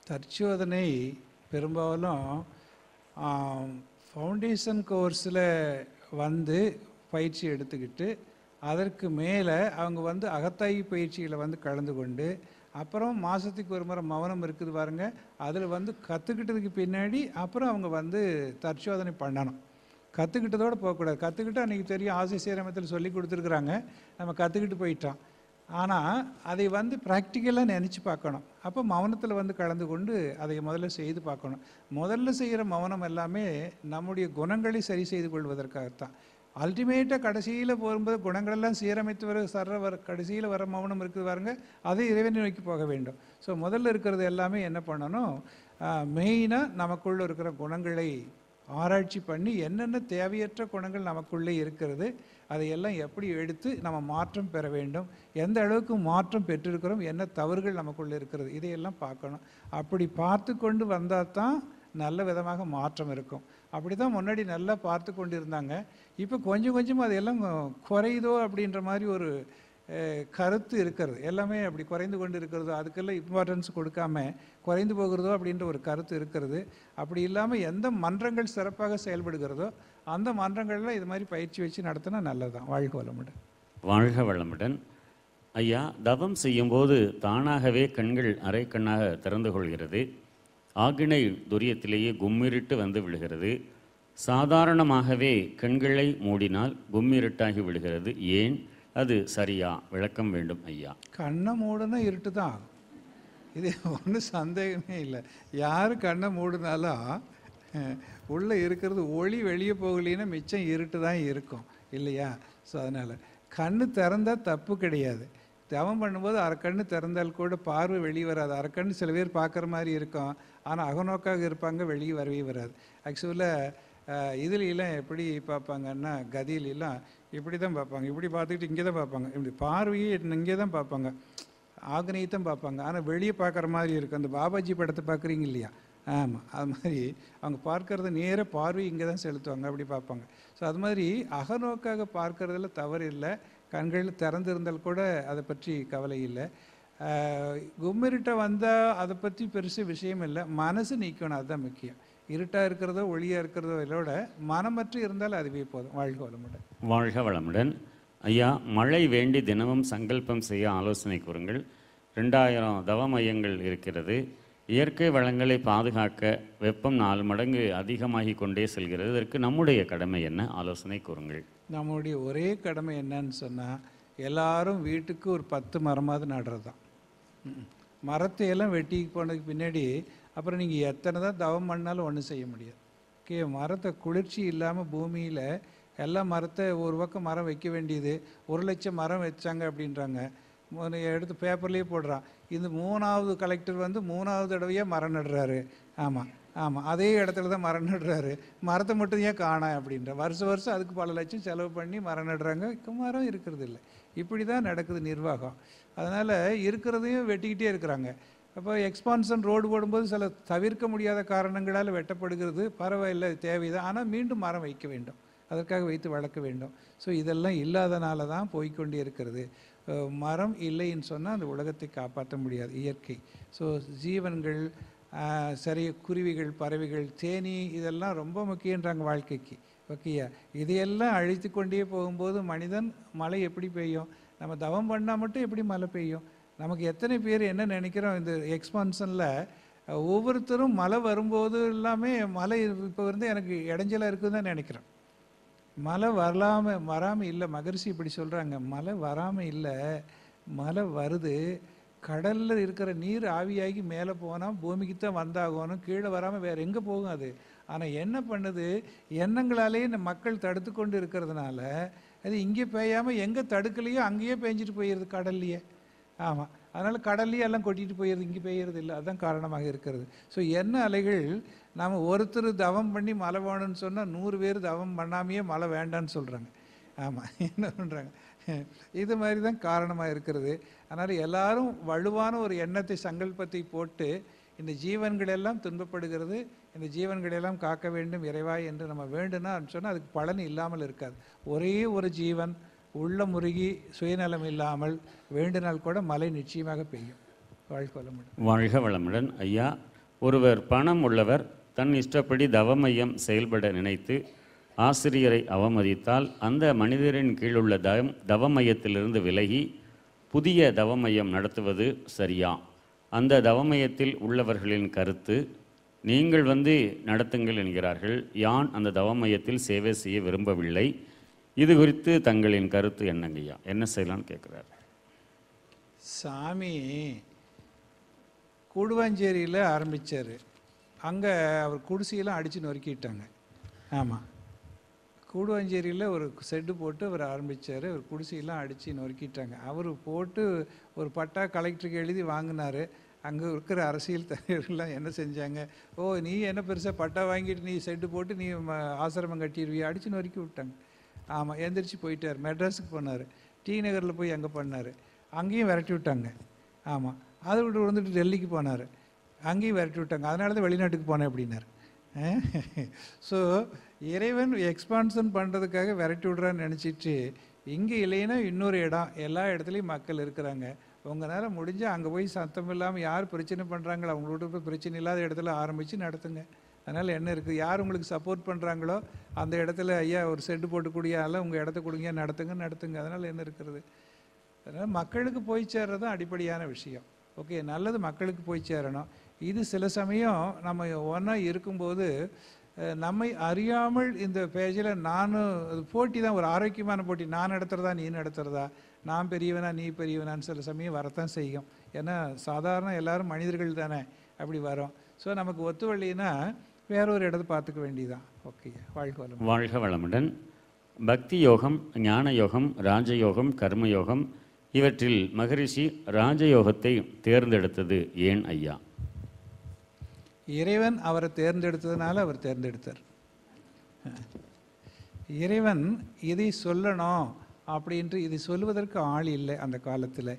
தற்சோதனை பெரும்பாலும் ஃபவுண்டேஷன் கோர்ஸில் வந்து பயிற்சி எடுத்துக்கிட்டு அதற்கு மேலே அவங்க வந்து அகத்தாயி பயிற்சியில் வந்து கலந்து கொண்டு அப்புறம் மாதத்துக்கு ஒரு முறை மௌனம் இருக்குது பாருங்க. அதில் வந்து கற்றுக்கிட்டதுக்கு பின்னாடி அப்புறம் அவங்க வந்து தற்சோதனை பண்ணணும். கற்றுக்கிட்டதோடு போகக்கூடாது கற்றுக்கிட்டு அன்றைக்கி தெரியும் ஆசை சீரமத்தில் சொல்லி கொடுத்துருக்குறாங்க. நம்ம கற்றுக்கிட்டு போயிட்டோம். ஆனால் அதை வந்து ப்ராக்டிக்கலாக நினச்சி பார்க்கணும். அப்போ மௌனத்தில் வந்து கலந்து கொண்டு அதை முதல்ல செய்து பார்க்கணும். முதல்ல செய்கிற மௌனம் எல்லாமே நம்முடைய குணங்களை சரி செய்து கொள்வதற்காகத்தான். அல்டிமேட்டாக கடைசியில் போகும்போது குணங்களெல்லாம் சீரமைத்து வர சர்ற வர கடைசியில் வர மௌனம் இருக்குது பாருங்க. அதை இறைவனை நோக்கி போக வேண்டும். ஸோ முதல்ல இருக்கிறது எல்லாமே என்ன பண்ணணும்? மெயினாக நமக்குள்ளே இருக்கிற குணங்களை ஆராய்ச்சி பண்ணி என்னென்ன தேவையற்ற குணங்கள் நமக்குள்ளே இருக்கிறது அதையெல்லாம் எப்படி எடுத்து நம்ம மாற்றம் பெற வேண்டும் எந்த அளவுக்கு மாற்றம் பெற்றிருக்கிறோம் என்ன தவறுகள் நமக்குள்ளே இருக்கிறது இதையெல்லாம் பார்க்கணும். அப்படி பார்த்து கொண்டு வந்தால் தான் நல்ல விதமாக மாற்றம் இருக்கும். அப்படி தான் முன்னாடி நல்லா பார்த்து கொண்டு இருந்தாங்க இப்போ கொஞ்சம் கொஞ்சமாக அதெல்லாம் குறையுதோ அப்படின்ற மாதிரி ஒரு கருத்து இருக்கிறது. எல்லாமே அப்படி குறைந்து கொண்டு இருக்கிறதோ அதுக்கெல்லாம் இம்பார்ட்டன்ஸ் கொடுக்காம குறைந்து போகிறதோ அப்படின்ற ஒரு கருத்து இருக்கிறது. அப்படி இல்லாமல் எந்த மன்றங்கள் சிறப்பாக செயல்படுகிறதோ அந்த மன்றங்களில் இது மாதிரி பயிற்சி வச்சு நடத்தினா நல்லதுதான். வாழ்க வளமுடன். வாழ்க வளமுடன். ஐயா தவம் செய்யும்போது தானாகவே கண்கள் அரை கண்ணாக திறந்து கொள்கிறது. ஆகினை துரியத்திலேயே கும்மிருட்டு வந்து விடுகிறது சாதாரணமாகவே கண்களை மூடினால் கும்மிருட்டாகி விடுகிறது ஏன்? அது சரியா? விளக்கம் வேண்டும் ஐயா. கண்ணை மூடுனா இருட்டு தான் ஆகும் இது ஒன்றும் சந்தேகமே இல்லை. யார் கண்ணை மூடினாலும் உள்ளே இருக்கிறது ஒளி வெளியே போகலைன்னா மிச்சம் இருட்டு தான் இருக்கும். இல்லையா? ஸோ அதனால் கண்ணு திறந்தால் தப்பு கிடையாது. தவம் பண்ணும்போது அரைக்கண்ணு திறந்தால் கூட பார்வை வெளியே வராது. அரைக்கண்ணு சில பேர் பார்க்குற மாதிரி இருக்கும். ஆனால் அகநோக்காக இருப்பாங்க வெளியே வரவே வராது. ஆக்சுவலாக இதுலாம் எப்படி பார்ப்பாங்கன்னா கதியிலாம் இப்படி தான் பார்ப்பாங்க. இப்படி பார்த்துக்கிட்டு இங்கே தான் பார்ப்பாங்க. இப்படி பார்வையே இங்கே தான் பார்ப்பாங்க. ஆக்னையத்தான் பார்ப்பாங்க. ஆனால் வெளியே பார்க்குற மாதிரி இருக்கும். அந்த பாபாஜி படத்தை பார்க்குறீங்க இல்லையா? ஆமாம் அது மாதிரி அவங்க பார்க்கறது நேர பார்வை இங்கே தான் செலுத்துவாங்க. அப்படி பார்ப்பாங்க. ஸோ அது மாதிரி அகநோக்காக பார்க்கறதுல தவறு இல்லை கண்கள் திறந்திருந்தால் கூட அதை பற்றி கவலை இல்லை. கும்மிருட்ட வந்தால் அதை பற்றி பெருசு விஷயம் இல்லை. மனசு நீக்கணும் அதுதான் முக்கியம். இருட்டாக இருக்கிறதோ ஒளியாக இருக்கிறதோ இதோட மனமற்று இருந்தால் அதுவே போதும். வாழ்க்கை வளமுடன். வாழ்க வளமுடன். ஐயா மழை வேண்டி தினமும் சங்கல்பம் செய்ய ஆலோசனை கூறுங்கள். ரெண்டாயிரம் தவ மையங்கள் இருக்கிறது. இயற்கை வளங்களை பாதுகாக்க வெப்பம் நாலு மடங்கு அதிகமாகி கொண்டே செல்கிறது. இதற்கு நம்முடைய கடமை என்ன? ஆலோசனை கூறுங்கள். நம்முடைய ஒரே கடமை என்னன்னு சொன்னால் எல்லாரும் வீட்டுக்கு ஒரு பத்து மரமாவது நடுறது தான். மரத்தை எல்லாம் வெட்டி போனதுக்கு பின்னாடி அப்புறம் நீங்கள் எத்தனை தான் தவம் பண்ணாலும் ஒன்றும் செய்ய முடியாது. ஓகே மரத்தை குளிர்ச்சி இல்லாமல் பூமியில் எல்லா மரத்தை ஒரு பக்கம் மரம் வைக்க வேண்டியது ஒரு லட்சம் மரம் வச்சாங்க அப்படின்றாங்க. எடுத்து பேப்பர்லேயே போடுறான். இந்த மூணாவது கலெக்டர் வந்து மூணாவது தடவையாக மரம் நடுறாரு. ஆமாம் ஆமாம் அதே இடத்துல தான் மரம் நடுறாரு. மரத்தை மட்டும் ஏன் காணா அப்படின்ற வருஷம் வருஷம் அதுக்கு பல லட்சம் செலவு பண்ணி மரம் நடுறாங்க. மரம் இருக்கிறது இல்லை. இப்படி தான் நடக்குது நிர்வாகம். அதனால் இருக்கிறதையும் வெட்டிக்கிட்டே இருக்கிறாங்க. அப்போ எக்ஸ்பான்ஷன் ரோடு போடும்போது சில தவிர்க்க முடியாத காரணங்களால் வெட்டப்படுகிறது. பரவாயில்லை தேவைதான். ஆனால் மீண்டும் மரம் வைக்க வேண்டும். அதற்காக வைத்து வளர்க்க வேண்டும். ஸோ இதெல்லாம் இல்லாதனால தான் போய்க்கொண்டே இருக்கிறது. மரம் இல்லைன்னு சொன்னால் அந்த உலகத்தை காப்பாற்ற முடியாது இயற்கை. ஸோ ஜீவன்கள் சரி குருவிகள் பறவைகள் தேனி இதெல்லாம் ரொம்ப முக்கியன்றாங்க வாழ்க்கைக்கு. ஓகேயா இதையெல்லாம் அழித்து கொண்டே போகும்போது மனிதன் மழை எப்படி பெய்யும்? நம்ம தவம் பண்ணால் மட்டும் எப்படி மழை பெய்யும்? நமக்கு எத்தனை பேர் என்ன நினைக்கிறோம்? இந்த எக்ஸ்பான்ஷனில் ஒவ்வொருத்தரும் மழை வரும்போது எல்லாமே மழை இப்போ வந்து எனக்கு இடைஞ்சலாக இருக்குதுன்னு தான் நினைக்கிறேன். மழை வரலாமல் வராமல் இல்லை. மகரிஷி இப்படி சொல்கிறாங்க மழை வராமல் இல்லை. மழை வருது. கடலில் இருக்கிற நீர் ஆவியாகி மேலே போனால் பூமிக்கு தான் வந்தாகணும். கீழே வராமல் வேறு எங்கே போகும் அது? ஆனால் என்ன பண்ணுது? எண்ணங்களாலே இந்த மக்கள் தடுத்து கொண்டு இருக்கிறதுனால அது இங்கே பெய்யாமல் எங்கே தடுக்கலையோ அங்கேயே பெஞ்சிட்டு போயிடுது கடல்லையே. ஆமாம் அதனால் கடல்லையே எல்லாம் கொட்டிட்டு போயிடுது இங்கே பெய்யறது இல்லை. அதுதான் காரணமாக இருக்கிறது. ஸோ என்ன அலைகள் நாம் ஒருத்தர் தவம் பண்ணி மழை வேணும்னு சொன்னால் நூறு பேர் தவம் பண்ணாமையே மழை வேண்டான்னு சொல்கிறாங்க ஆமாம் என்ன பண்ணுறாங்க இது மாதிரி தான் காரணமாக இருக்கிறது. அதனால் எல்லாரும் வலுவான ஒரு எண்ணத்தை சங்கல்பத்தை போட்டு இந்த ஜீவன்கள் எல்லாம் துன்பப்படுகிறது. இந்த ஜீவன்களையெல்லாம் காக்க வேண்டும் இறைவா என்று நம்ம வேண்டுனா சொன்னால் அதுக்கு பலன் இல்லாமல் இருக்காது. ஒரே ஒரு ஜீவன் உள்ள முருகி சுயநலம் இல்லாமல் வேண்டினால் கூட மழை நிச்சயமாக பெய்யும். வாழ்க வளமுடன். வாழ்க வளமுடன். ஐயா ஒருவர் பணம் உள்ளவர் தன் இஷ்டப்படி தவமையம் செயல்பட நினைத்து ஆசிரியரை அவமதித்தால் அந்த மனிதரின் கீழுள்ள தவம் தவமையத்திலிருந்து விலகி புதிய தவமையம் நடத்துவது சரியா? அந்த தவமையத்தில் உள்ளவர்களின் கருத்து நீங்கள் வந்து நடத்துங்கள் என்கிறார்கள். யான் அந்த தவமையத்தில் சேவை செய்ய விரும்பவில்லை. இது குறித்து தங்களின் கருத்து என்னங்கய்யா? என்ன செய்யலாம்னு கேட்குறாரு. சாமி கூடுவாஞ்சேரியில் ஆரம்பித்தார் அங்கே அவர் குடிசையெல்லாம் அடித்து நொறுக்கிட்டாங்க. ஆமாம் கூடுவாஞ்சேரியில் ஒரு செட்டு போட்டு அவர் ஆரம்பித்தார் அவர் குடிசையெல்லாம் அடித்து நொறுக்கிட்டாங்க. அவர் போட்டு ஒரு பட்டா கலெக்டருக்கு எழுதி வாங்கினார். அங்கே இருக்கிற அரசியல் தலைவர்கள்லாம் என்ன செஞ்சாங்க? ஓ நீ என்ன பெருசாக பட்டா வாங்கிட்டு நீ செட்டு போட்டு நீ ஆசிரமம் கட்டிடுவியா? அடிச்சுன்னு நொறுக்கி விட்டாங்க. ஆமாம் எந்திரிச்சு போயிட்டார். மெட்ராஸுக்கு போனார். டி நகரில் போய் அங்கே பண்ணார். அங்கேயும் விரட்டி விட்டாங்க. ஆமாம் அதை விட்டு வந்துட்டு டெல்லிக்கு போனார். அங்கேயும் விரட்டி விட்டாங்க. அதனால தான் வெளிநாட்டுக்கு போனேன் அப்படின்னார். ஸோ இறைவன் எக்ஸ்பான்ஷன் பண்ணுறதுக்காக விரட்டி விட்றான்னு நினச்சிட்டு இங்கே இல்லைன்னா இன்னொரு இடம். எல்லா இடத்துலையும் மக்கள் இருக்கிறாங்க. உங்களால் முடிஞ்சால் அங்கே போய் சத்தம் இல்லாமல் யார் பிரச்சனை பண்ணுறாங்களோ அவங்களோட போய் பிரச்சனை இல்லாத இடத்துல ஆரம்பித்து நடத்துங்க. அதனால் என்ன இருக்குது யார் உங்களுக்கு சப்போர்ட் பண்ணுறாங்களோ அந்த இடத்துல ஐயா ஒரு செட்டு போட்டுக்கூடியால உங்கள் இடத்த கொடுங்க நடத்துங்க நடத்துங்க. அதனால் என்ன இருக்கிறது? அதனால் மக்களுக்கு போய் சேர்றது தான் அடிப்படையான விஷயம். ஓகே நல்லது மக்களுக்கு போய் சேரணும். இது சில சமயம் நம்ம ஒன்றா இருக்கும்போது நம்மை அறியாமல் இந்த பேஜில் நானும் போட்டி தான் ஒரு ஆரோக்கியமான போட்டி. நான் நடத்துகிறதா நீ நடத்துகிறதா நான் பெரியவனா நீ பெரியவனான்னு சில சமயம் வரத்தான் செய்யும். ஏன்னா சாதாரண எல்லாரும் மனிதர்கள் தானே அப்படி வரோம். ஸோ நமக்கு ஒத்து வரலைன்னா வேற ஒரு இடத்த பார்த்துக்க வேண்டியதுதான். ஓகே வாழ்க்கை வளம் வாழ்க வளமுடன். பக்தி யோகம் ஞான யோகம் ராஜயோகம் கர்மயோகம் இவற்றில் மகரிஷி ராஜயோகத்தை தேர்ந்தெடுத்தது ஏன் ஐயா? இறைவன் அவரை தேர்ந்தெடுத்ததுனால அவர் தேர்ந்தெடுத்தார். இறைவன் இதை சொல்லணும். அப்படின்ட்டு இது சொல்லுவதற்கு ஆள் இல்லை அந்த காலத்தில்.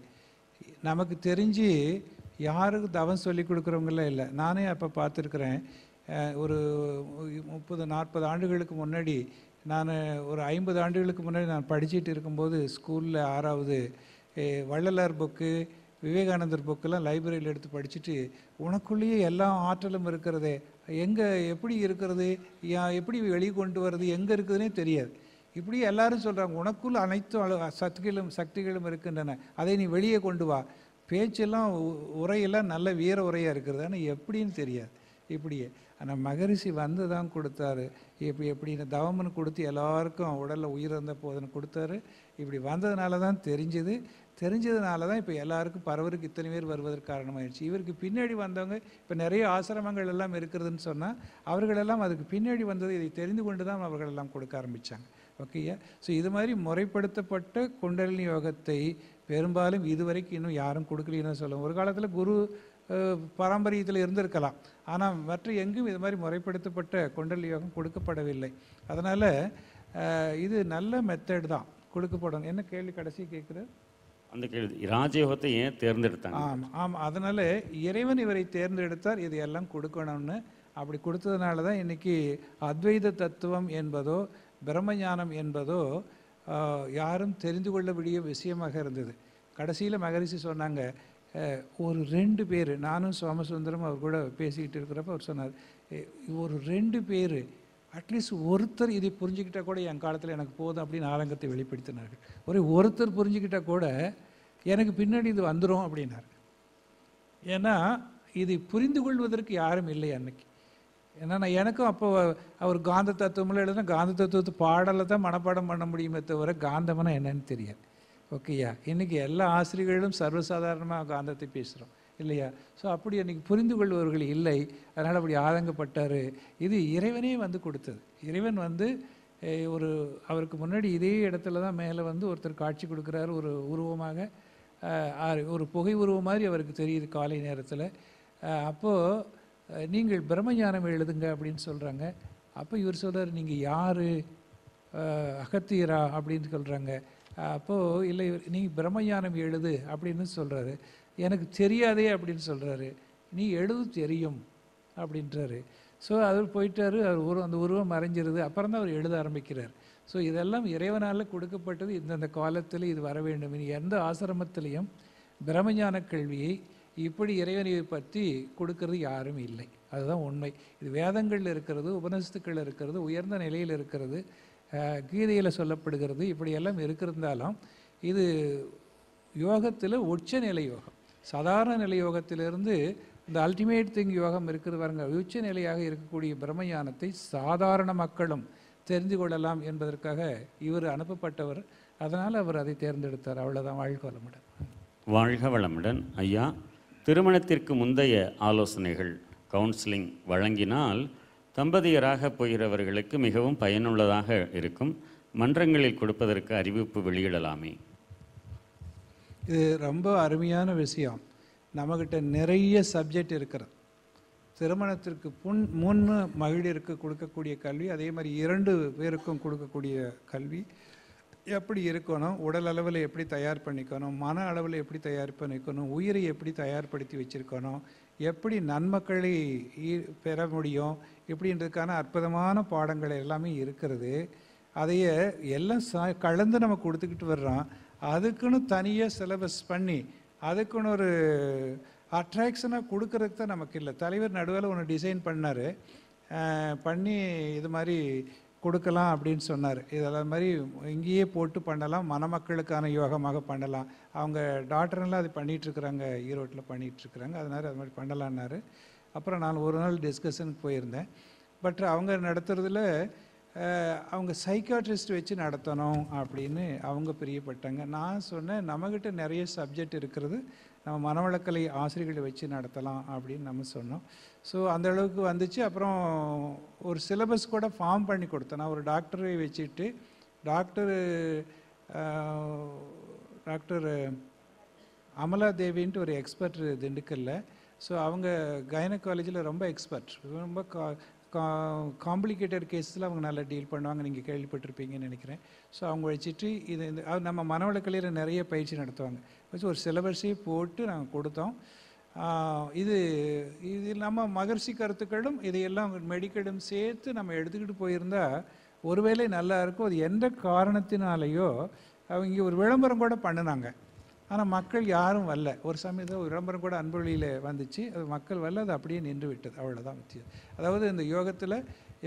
நமக்கு தெரிஞ்சு யாருக்கு தவம் சொல்லி கொடுக்குறவங்களே இல்லை. நானே அப்போ பார்த்துருக்குறேன். ஒரு முப்பது நாற்பது ஆண்டுகளுக்கு முன்னாடி நான் ஒரு ஐம்பது ஆண்டுகளுக்கு முன்னாடி நான் படிச்சுட்டு இருக்கும்போது ஸ்கூலில் ஆறாவது வள்ளலார் புக்கு விவேகானந்தர் புக்கெல்லாம் லைப்ரரியில் எடுத்து படிச்சுட்டு உனக்குள்ளேயே எல்லா ஆற்றலும் இருக்கிறதே. எங்கே எப்படி இருக்கிறது? எப்படி வெளியே கொண்டு வர்றது? எங்கே இருக்குதுன்னே தெரியாது. இப்படி எல்லாரும் சொல்கிறாங்க உனக்குள் அனைத்து சக்திகளும் சக்திகளும் இருக்கின்றன. அதை நீ வெளியே கொண்டு வா. பேச்செல்லாம் உ- உரையெல்லாம் நல்ல வீர உரையாக இருக்கிறது. ஆனால் எப்படின்னு தெரியாது. இப்படியே. ஆனால் மகரிஷி வந்து தான் கொடுத்தாரு. இப்படி எப்படின்னு தவம்னு கொடுத்து எல்லாருக்கும் உடலில் உயிர் இருந்த போதுன்னு கொடுத்தாரு. இப்படி வந்ததுனால தான் தெரிஞ்சது. தெரிஞ்சதுனால தான் இப்போ எல்லாருக்கும் பரவருக்கு இத்தனை பேர் வருவதற்கு காரணமாயிடுச்சு. இவருக்கு பின்னாடி வந்தவங்க இப்போ நிறைய ஆசிரமங்கள் எல்லாம் இருக்கிறதுன்னு சொன்னால் அவர்களெல்லாம் அதுக்கு பின்னாடி வந்தது இதை தெரிந்து கொண்டு தான் அவர்களெல்லாம் கொடுக்க ஆரம்பித்தாங்க ஓகேயா ஸோ இது மாதிரி முறைப்படுத்தப்பட்ட குண்டலினி யோகத்தை பெரும்பாலும் இதுவரைக்கும் இன்னும் யாரும் கொடுக்கலன்னு சொல்லுவோம். ஒரு காலத்தில் குரு பாரம்பரியத்தில் இருந்திருக்கலாம். ஆனால் மற்ற எங்கும் இது மாதிரி முறைப்படுத்தப்பட்ட கொண்டல் யோகம் கொடுக்கப்படவில்லை. அதனால் இது நல்ல மெத்தட் தான் கொடுக்கப்படும் என்ன கேள்வி கடைசி கேட்குறது அந்த கேள்வி. ராஜயோகத்தை ஏன் தேர்ந்தெடுத்தாங்க? ஆமாம் ஆமாம் அதனால் இறைவன் இவரை தேர்ந்தெடுத்தார் இது எல்லாம் கொடுக்கணும்னு. அப்படி கொடுத்ததுனால தான் இன்னைக்கு அத்வைத தத்துவம் என்பதோ பிரம்மஞானம் என்பதோ யாரும் தெரிந்து கொள்ளக்கூடிய விஷயமாக இருந்தது. கடைசியில் மகரிஷி சொன்னாங்க ஒரு ரெண்டு பேர் நானும் சோமசுந்தரம் அவர் கூட பேசிக்கிட்டு இருக்கிறப்ப அவர் சொன்னார் ஒரு ரெண்டு பேர் அட்லீஸ்ட் ஒருத்தர் இதை புரிஞ்சுக்கிட்டால் கூட என் காலத்தில் எனக்கு போதும் அப்படின்னு ஆலங்கத்தை வெளிப்படுத்தினார்கள். ஒரே ஒருத்தர் புரிஞ்சுக்கிட்டால் கூட எனக்கு பின்னாடி இது வந்துடும் அப்படின்னார். ஏன்னா இதை புரிந்து கொள்வதற்கு யாரும் இல்லை அன்னைக்கு. ஏன்னா நான் எனக்கும் அப்போ அவர் காந்த தத்துவம்ல எழுதுனா காந்த தத்துவத்து பாடலை தான் மனப்பாடம் பண்ண முடியுமே தவிர காந்தம்னா என்னன்னு தெரியாது. ஓகேயா இன்றைக்கி எல்லா ஆசிரியர்களும் சர்வசாதாரணமாக காந்தத்தை பேசுகிறோம் இல்லையா? ஸோ அப்படி அன்றைக்கி புரிந்து கொள்பவர்கள் இல்லை. அதனால் அப்படி ஆதங்கப்பட்டார். இது இறைவனே வந்து கொடுத்தது. இறைவன் வந்து ஒரு அவருக்கு முன்னாடி இதே இடத்துல தான் மேலே வந்து ஒருத்தர் காட்சி கொடுக்குறாரு. ஒரு உருவமாக ஒரு புகை உருவம் மாதிரி அவருக்கு தெரியுது காலை நேரத்தில். அப்போது நீங்கள் பிரம்மஞானம் எழுதுங்க அப்படின்னு சொல்கிறாங்க அப்போ இவர் சொல்கிறார் நீங்கள் யார்? அகத்தியரா? அப்படின்னு சொல்கிறாங்க அப்போது இல்லை நீங்கள் பிரம்மஞானம் எழுது அப்படின்னு சொல்கிறாரு எனக்கு தெரியாதே அப்படின்னு சொல்கிறாரு நீ எழுது தெரியும் அப்படின்றாரு. ஸோ அவர் போயிட்டாரு அவர் உருவம் அந்த உருவம் மறைஞ்சிருது. அப்புறம் தான் அவர் எழுத ஆரம்பிக்கிறார். ஸோ இதெல்லாம் இறைவனால் கொடுக்கப்பட்டது இந்தந்த காலத்தில் இது வர வேண்டும். இனி எந்த ஆசிரமத்திலையும் பிரம்மஞான கல்வியை இப்படி இறைவனை பற்றி கொடுக்கறது யாரும் இல்லை. அதுதான் உண்மை. இது வேதங்களில் இருக்கிறது உபனிஷத்துக்கள் இருக்கிறது உயர்ந்த நிலையில் இருக்கிறது கீதையில் சொல்லப்படுகிறது இப்படியெல்லாம் இருக்கிறதாலும் இது யோகத்தில் உச்ச நிலை யோகம். சாதாரண நிலை யோகத்திலிருந்து இந்த அல்டிமேட் திங் யோகம் இருக்குது பாருங்க. உச்ச நிலையாக இருக்கக்கூடிய பிரம்மஞானத்தை சாதாரண மக்களும் தெரிந்து கொள்ளலாம் என்பதற்காக இவர் அனுப்பப்பட்டவர். அதனால் அவர் அதை தேர்ந்தெடுத்தார். அவ்வளோதான் வாழ்க வளமுடன். வாழ்க வளமுடன். ஐயா திருமணத்திற்கு முந்தைய ஆலோசனைகள் கவுன்சிலிங் வழங்கினால் தம்பதியராக போகிறவர்களுக்கு மிகவும் பயனுள்ளதாக இருக்கும். மன்றங்களில் கொடுப்பதற்கு அறிவிப்பு வெளியிடலாமே. இது ரொம்ப அருமையான விஷயம். நம்மக்கிட்ட நிறைய சப்ஜெக்ட் இருக்கிறது. திருமணத்திற்கு புன் முன்னு மகளிருக்கு கொடுக்கக்கூடிய கல்வி அதே மாதிரி இரண்டு பேருக்கும் கொடுக்கக்கூடிய கல்வி. எப்படி இருக்கணும் உடல் அளவில் எப்படி தயார் பண்ணிக்கணும் மன அளவில் எப்படி தயார் பண்ணிக்கணும் உயிரை எப்படி தயார்படுத்தி வச்சிருக்கணும் எப்படி நன்மக்களை பெற முடியும் இப்படின்றதுக்கான அற்புதமான பாடங்கள் எல்லாமே இருக்கிறது. அதையே எல்லாம் ச கலந்து நம்ம கொடுத்துக்கிட்டு வர்றோம். அதுக்குன்னு தனியாக சிலபஸ் பண்ணி அதுக்குன்னு ஒரு அட்ராக்ஷனாக கொடுக்கறதுக்கு தான் நமக்கு இல்லை. தலைவர் நடுவில் ஒன்று டிசைன் பண்ணார். பண்ணி இது மாதிரி கொடுக்கலாம் அப்படின்னு சொன்னார். இதெல்லாம் மாதிரி இங்கேயே போட்டு பண்ணலாம் மணமக்களுக்கான யோகமாக பண்ணலாம். அவங்க டாக்டர்லாம் அது பண்ணிகிட்ருக்குறாங்க ஈரோட்டில் பண்ணிகிட்ருக்குறாங்க அதனால் அதனால அது மாதிரி பண்ணலான்னாரு. அப்புறம் நான் ஒரு நாள் டிஸ்கஷனுக்கு போயிருந்தேன். பட் அவங்க நடத்துகிறதுல அவங்க சைக்காட்ரிஸ்ட் வச்சு நடத்தணும் அப்படின்னு அவங்க பிரியப்பட்டாங்க. நான் சொன்னேன் நம்மக்கிட்ட நிறைய சப்ஜெக்ட் இருக்கிறது நம்ம மனவளக்கலை ஆசிரியர்களை வச்சு நடத்தலாம் அப்படின்னு நம்ம சொன்னோம். ஸோ அந்த அளவுக்கு வந்துச்சு. அப்புறம் ஒரு சிலபஸ் கூட ஃபார்ம் பண்ணி கொடுத்தேன். நான் ஒரு டாக்டரை வச்சுட்டு டாக்டர் டாக்டர் அமலா தேவின்ட்டு ஒரு எக்ஸ்பர்ட் திண்டுக்கல்ல. ஸோ அவங்க கைனகாலஜியில் ரொம்ப எக்ஸ்பர்ட் ரொம்ப கா காம்ப்ளிகேட்டட் கேஸில் அவங்க நல்லா டீல் பண்ணுவாங்க. நீங்கள் கேள்விப்பட்டிருப்பீங்கன்னு நினைக்கிறேன். ஸோ அவங்க வச்சுட்டு இது இந்த அது நம்ம மனவளக்கலையில் நிறைய பயிற்சி நடத்துவாங்க. வச்சு ஒரு சிலபஸே போட்டு நாங்கள் கொடுத்தோம். இது இது இல்லாமல் மகர்ஷி கருத்துக்களும் இதையெல்லாம் மெடிக்கலும் சேர்த்து நம்ம எடுத்துக்கிட்டு போயிருந்தா ஒருவேளை நல்லா இருக்கும். அது எந்த காரணத்தினாலேயோ அவங்க ஒரு விளம்பரம் கூட பண்ணினாங்க. ஆனால் மக்கள் யாரும் வரல. ஒரு சமயத்தில் ஒரு விளம்பரம் கூட அன்பொழியில் வந்துச்சு. அது மக்கள் வரல அது அப்படியே நின்று விட்டது. அவ்வளோதான் வித்தியம் அதாவது இந்த யோகத்தில்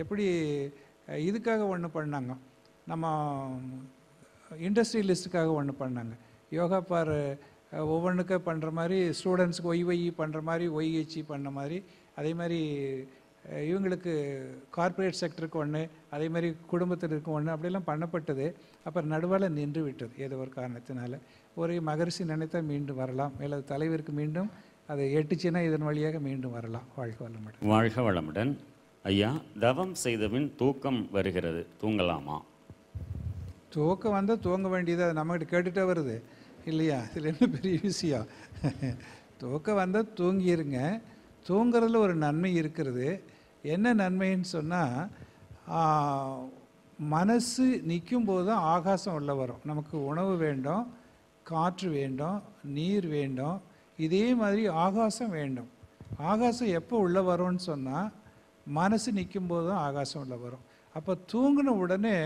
எப்படி இதுக்காக ஒன்று பண்ணாங்க. நம்ம இண்டஸ்ட்ரியலிஸ்ட்டுக்காக ஒன்று பண்ணாங்க. யோகா பார் ஒவ்வொன்றுக்க பண்ணுற மாதிரி ஸ்டூடெண்ட்ஸுக்கு ஒய் ஒய் பண்ணுற மாதிரி ஒய்ஹெச்சி e பண்ண மாதிரி அதே மாதிரி இவங்களுக்கு கார்ப்பரேட் செக்டருக்கு ஒன்று அதே மாதிரி குடும்பத்தினருக்கு ஒன்று அப்படியெல்லாம் பண்ணப்பட்டது. அப்புறம் நடுவால் நின்று விட்டது ஏதோ ஒரு காரணத்தினால. ஒரு மகரிஷி நினைத்தா மீண்டும் வரலாம் மேலே தலைவருக்கு மீண்டும் அதை எட்டுச்சுன்னா இதன் வழியாக மீண்டும் வரலாம். வாழ்க்கை வளமுடன். வாழ்க வளமுடன். ஐயா தவம் செய்தபின் தூக்கம் வருகிறது தூங்கலாமா? தூக்கம் வந்தால் தூங்க வேண்டியது அது நம்மகிட்ட கேட்டுட்டே வருது. இல்லையா? இதில் என்ன பெரிய விஷயம்? தூக்கம் வந்தால் தூங்கிருங்க. தூங்குறதுல ஒரு நன்மை இருக்கிறது. என்ன நன்மைன்னு சொன்னால் மனசு நிற்கும் போது தான் ஆகாசம் உள்ள வரும். நமக்கு உணவு வேண்டும் காற்று வேண்டும் நீர் வேண்டும். இதே மாதிரி ஆகாசம் வேண்டும். ஆகாசம் எப்போ உள்ளே வரும்னு சொன்னால் மனசு நிற்கும் போது தான் ஆகாசம் உள்ள வரும். அப்போ தூங்கின உடனே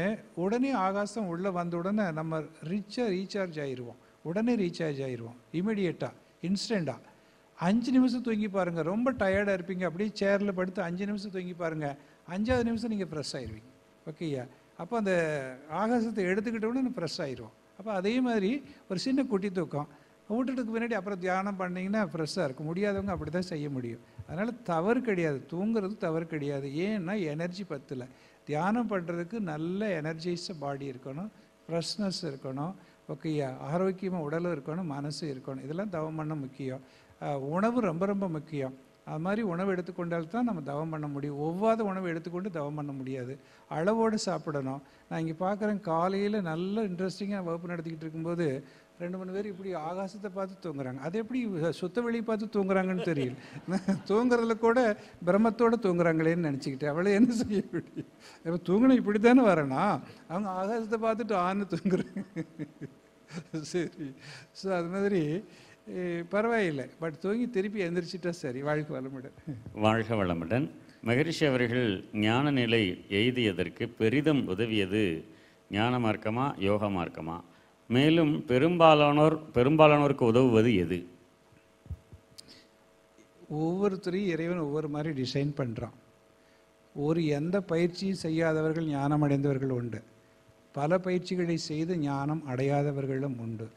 உடனே ஆகாசம் உள்ளே வந்த உடனே நம்ம ரிச்சாக ரீசார்ஜ் ஆகிடுவோம் உடனே ரீசார்ஜ் ஆகிடுவோம் இமிடியேட்டாக இன்ஸ்டண்ட்டாக அஞ்சு நிமிஷம் தூங்கி பாருங்கள் ரொம்ப டயர்டாக இருப்பீங்க. அப்படியே சேரில் படுத்து அஞ்சு நிமிஷம் தூங்கி பாருங்கள் அஞ்சாவது நிமிஷம் நீங்கள் ஃப்ரெஷ் ஆயிடுவீங்க ஓகேயா அப்போ அந்த ஆகாசத்தை எடுத்துக்கிட்டோன்னு ஃப்ரெஷ் ஆயிடுவோம் அப்போ அதே மாதிரி ஒரு சின்ன குட்டி தூக்கம். விட்டுட்டுக்கு பின்னாடி அப்புறம் தியானம் பண்ணிங்கன்னா ஃப்ரெஷ்ஷாக இருக்கும். முடியாதவங்க அப்படி தான் செய்ய முடியும். அதனால் தவறு கிடையாது. தூங்குறது தவறு கிடையாது. ஏன்னா எனர்ஜி பத்தல. தியானம் பண்ணுறதுக்கு நல்ல எனர்ஜைஸ் பாடி இருக்கணும். ஃப்ரெஷ்னஸ் இருக்கணும். ஓகேயா ஆரோக்கியமாக உடலும் இருக்கணும். மனசும் இருக்கணும். இதெல்லாம் தவம் பண்ண முக்கியம். உணவு ரொம்ப ரொம்ப முக்கியம். அது மாதிரி உணவு எடுத்துக்கொண்டால் தான் நம்ம தவம் பண்ண முடியும். ஒவ்வாத உணவு எடுத்துக்கொண்டு தவம் பண்ண முடியாது. அளவோடு சாப்பிடணும். நான் இங்கே பார்க்குறேன் காலையில் நல்ல இன்ட்ரெஸ்டிங்காக வகுப்பு நடத்திக்கிட்டு இருக்கும்போது ரெண்டு மூணு பேர் இப்படி ஆகாசத்தை பார்த்து தூங்குறாங்க. அது எப்படி சுத்த வெளி பார்த்து தூங்குறாங்கன்னு தெரியல. தூங்குறதுல கூட பிரம்மத்தோடு தூங்குறாங்களேன்னு நினச்சிக்கிட்டு அவளை என்ன செய்ய முடியும்? இப்போ தூங்கணும் இப்படி தானே வரணும் அவங்க ஆகாசத்தை பார்த்துட்டு ஆன்னு தூங்குறாங்க. சரி. ஸோ அது மாதிரி பரவாயில்லை. பட் தூங்கி திருப்பி எந்திரிச்சிட்டா சரி வாழ்க்கை வளமுடன். வாழ்க வளமுடன். மகரிஷி அவர்கள் ஞான நிலை எய்தியதற்கு பெரிதும் உதவியது. ஞான மார்க்கமா யோக மார்க்கமா? மேலும் பெரும்பாலானோர் பெரும்பாலானோருக்கு உதவுவது எது? ஒவ்வொருத்தரையும் இறைவன் ஒவ்வொரு மாதிரி டிசைன் பண்ணுறான் ஒரு எந்த பயிற்சியும் செய்யாதவர்கள் ஞானம் அடைந்தவர்கள் உண்டு. பல பயிற்சிகளை செய்து ஞானம் அடையாதவர்களும் உண்டு.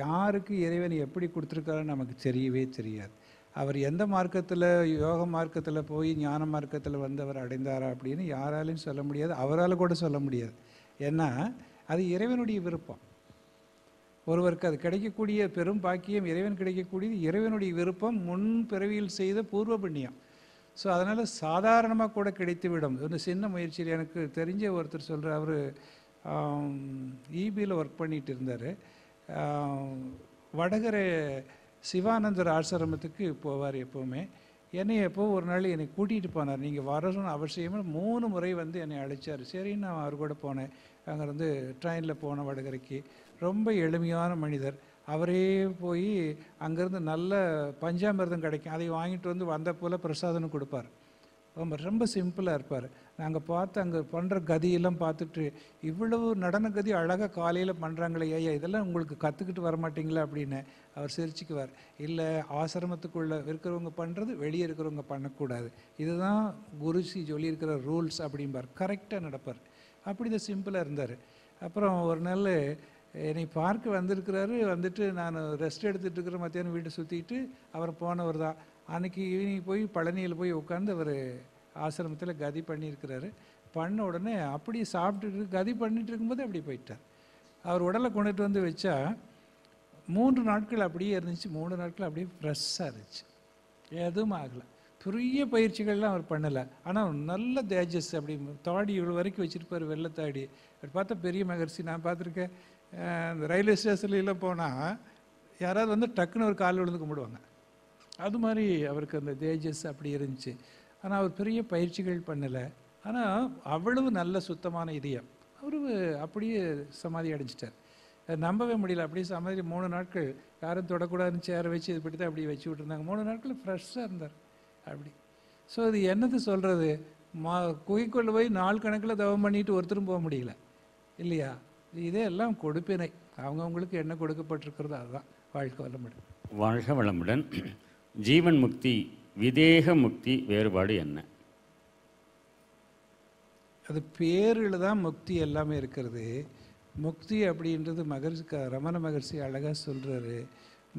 யாருக்கு இறைவன் எப்படி கொடுத்துருக்காருன்னு நமக்கு தெரியவே தெரியாது. அவர் எந்த மார்க்கத்தில் யோக மார்க்கத்தில் போய் ஞான மார்க்கத்தில் வந்து அவர் அடைந்தாரா அப்படின்னு யாராலையும் சொல்ல முடியாது. அவரால் கூட சொல்ல முடியாது. ஏன்னா அது இறைவனுடைய விருப்பம். ஒருவருக்கு அது கிடைக்கக்கூடிய பெரும் பாக்கியம் இறைவன் கிடைக்கக்கூடியது இறைவனுடைய விருப்பம் முன் பிறவியில் செய்த பூர்வ புண்ணியம். ஸோ அதனால் சாதாரணமாக கூட கிடைத்து விடும் ஒரு சின்ன முயற்சியில் எனக்கு தெரிஞ்ச ஒருத்தர் சொல்கிற அவர் இபியில் ஒர்க் பண்ணிகிட்டு இருந்தார். வடகரை சிவானந்தர் ஆசிரமத்துக்கு போவார் எப்போவுமே. என்னை எப்போ ஒரு நாள் என்னை கூட்டிகிட்டு போனார். நீங்கள் வரணும்னு அவசியமாக மூணு முறை வந்து என்னை அழைச்சார். சரின்னு நான் அவர் கூட போனேன். அங்கேருந்து ட்ரெயினில் போனேன் வடகரைக்கு. ரொம்ப எளிமையான மனிதர். அவரே போய் அங்கேருந்து நல்ல பஞ்சாமிர்தம் கிடைக்கும். அதை வாங்கிட்டு வந்து வந்த போல் பிரசாதம் கொடுப்பார். ரொம்ப ரொம்ப சிம்பிளாக இருப்பார். நாங்கள் பார்த்து அங்கே பண்ணுற கதியெல்லாம் பார்த்துட்டு இவ்வளவு நடன கதி அழகாக காலையில் பண்ணுறாங்களே ஐயா இதெல்லாம் உங்களுக்கு கற்றுக்கிட்டு வர மாட்டீங்களா அப்படின்னு அவர் சிரிச்சுக்குவார். இல்லை ஆசிரமத்துக்குள்ளே இருக்கிறவங்க பண்ணுறது வெளியே இருக்கிறவங்க பண்ணக்கூடாது. இதுதான் குருஜி சொல்லியிருக்கிற ரூல்ஸ் அப்படிம்பார். கரெக்டாக நடப்பார். அப்படி தான் சிம்பிளாக இருந்தார். அப்புறம் ஒரு நாள் என்னை பார்க்க வந்திருக்கிறாரு. வந்துட்டு நான் ரெஸ்ட் எடுத்துகிட்டு இருக்கிற மத்தியானம் வீட்டை சுற்றிட்டு அவர் போனவர் தான். அன்னைக்கு ஈவினிங் போய் பழனியில் போய் உட்காந்து அவர் ஆசிரமத்தில் கதி பண்ணியிருக்கிறாரு. பண்ண உடனே அப்படியே சாப்பிட்டுட்டு கதி பண்ணிட்டு இருக்கும்போது அப்படி போயிட்டார். அவர் உடலை கொண்டுட்டு வந்து வச்சா மூன்று நாட்கள் அப்படியே இருந்துச்சு. மூணு நாட்கள் அப்படியே ஃப்ரெஷ்ஷாக இருந்துச்சு. எதுவும் ஆகலை. பெரிய பயிற்சிகள்லாம் அவர் பண்ணலை. ஆனால் நல்ல தேஜஸ் அப்படி தாடி இவ்வளோ வரைக்கும் வச்சுருப்பார் வெள்ளத்தாடி அப்படி பார்த்தா பெரிய மகர்ஷி நான் பார்த்துருக்கேன். இந்த ரயில்வே ஸ்டேஷன்ல போனால் யாராவது வந்து டக்குன்னு ஒரு கால் விழுந்து கும்பிடுவாங்க. அது மாதிரி அவருக்கு அந்த தேஜஸ் அப்படி இருந்துச்சு. ஆனால் அவர் பெரிய பயிற்சிகள் பண்ணலை. ஆனால் அவ்வளவு நல்ல சுத்தமான இதயம். அவர் அப்படியே சமாதி அடைஞ்சிட்டார். நம்பவே முடியல. அப்படியே சமாதி மூணு நாட்கள் யாரும் தொடக்கூடாதுன்னு சேர வச்சு இது பற்றி தான் அப்படியே வச்சு விட்டுருந்தாங்க. மூணு நாட்கள் ஃப்ரெஷ்ஷாக இருந்தார். அப்படி. ஸோ இது என்னது சொல்கிறது மா குகைக்குள்ளே போய் நாள் கணக்கில் தவம் பண்ணிட்டு ஒருத்தரும் போக முடியல. இல்லையா? இதையெல்லாம் கொடுப்பினை. அவங்கவுங்களுக்கு என்ன கொடுக்கப்பட்டிருக்கிறதோ அதுதான். வாழ்க்கை வளமுடன். வாழ்க வளமுடன். ஜீவன் முக்தி விதேக முக்தி வேறுபாடு என்ன? அது பேரில் தான் முக்தி எல்லாமே இருக்கிறது. முக்தி அப்படின்றது மகர்ஷி ரமண மகர்ஷி அழகாக சொல்கிறாரு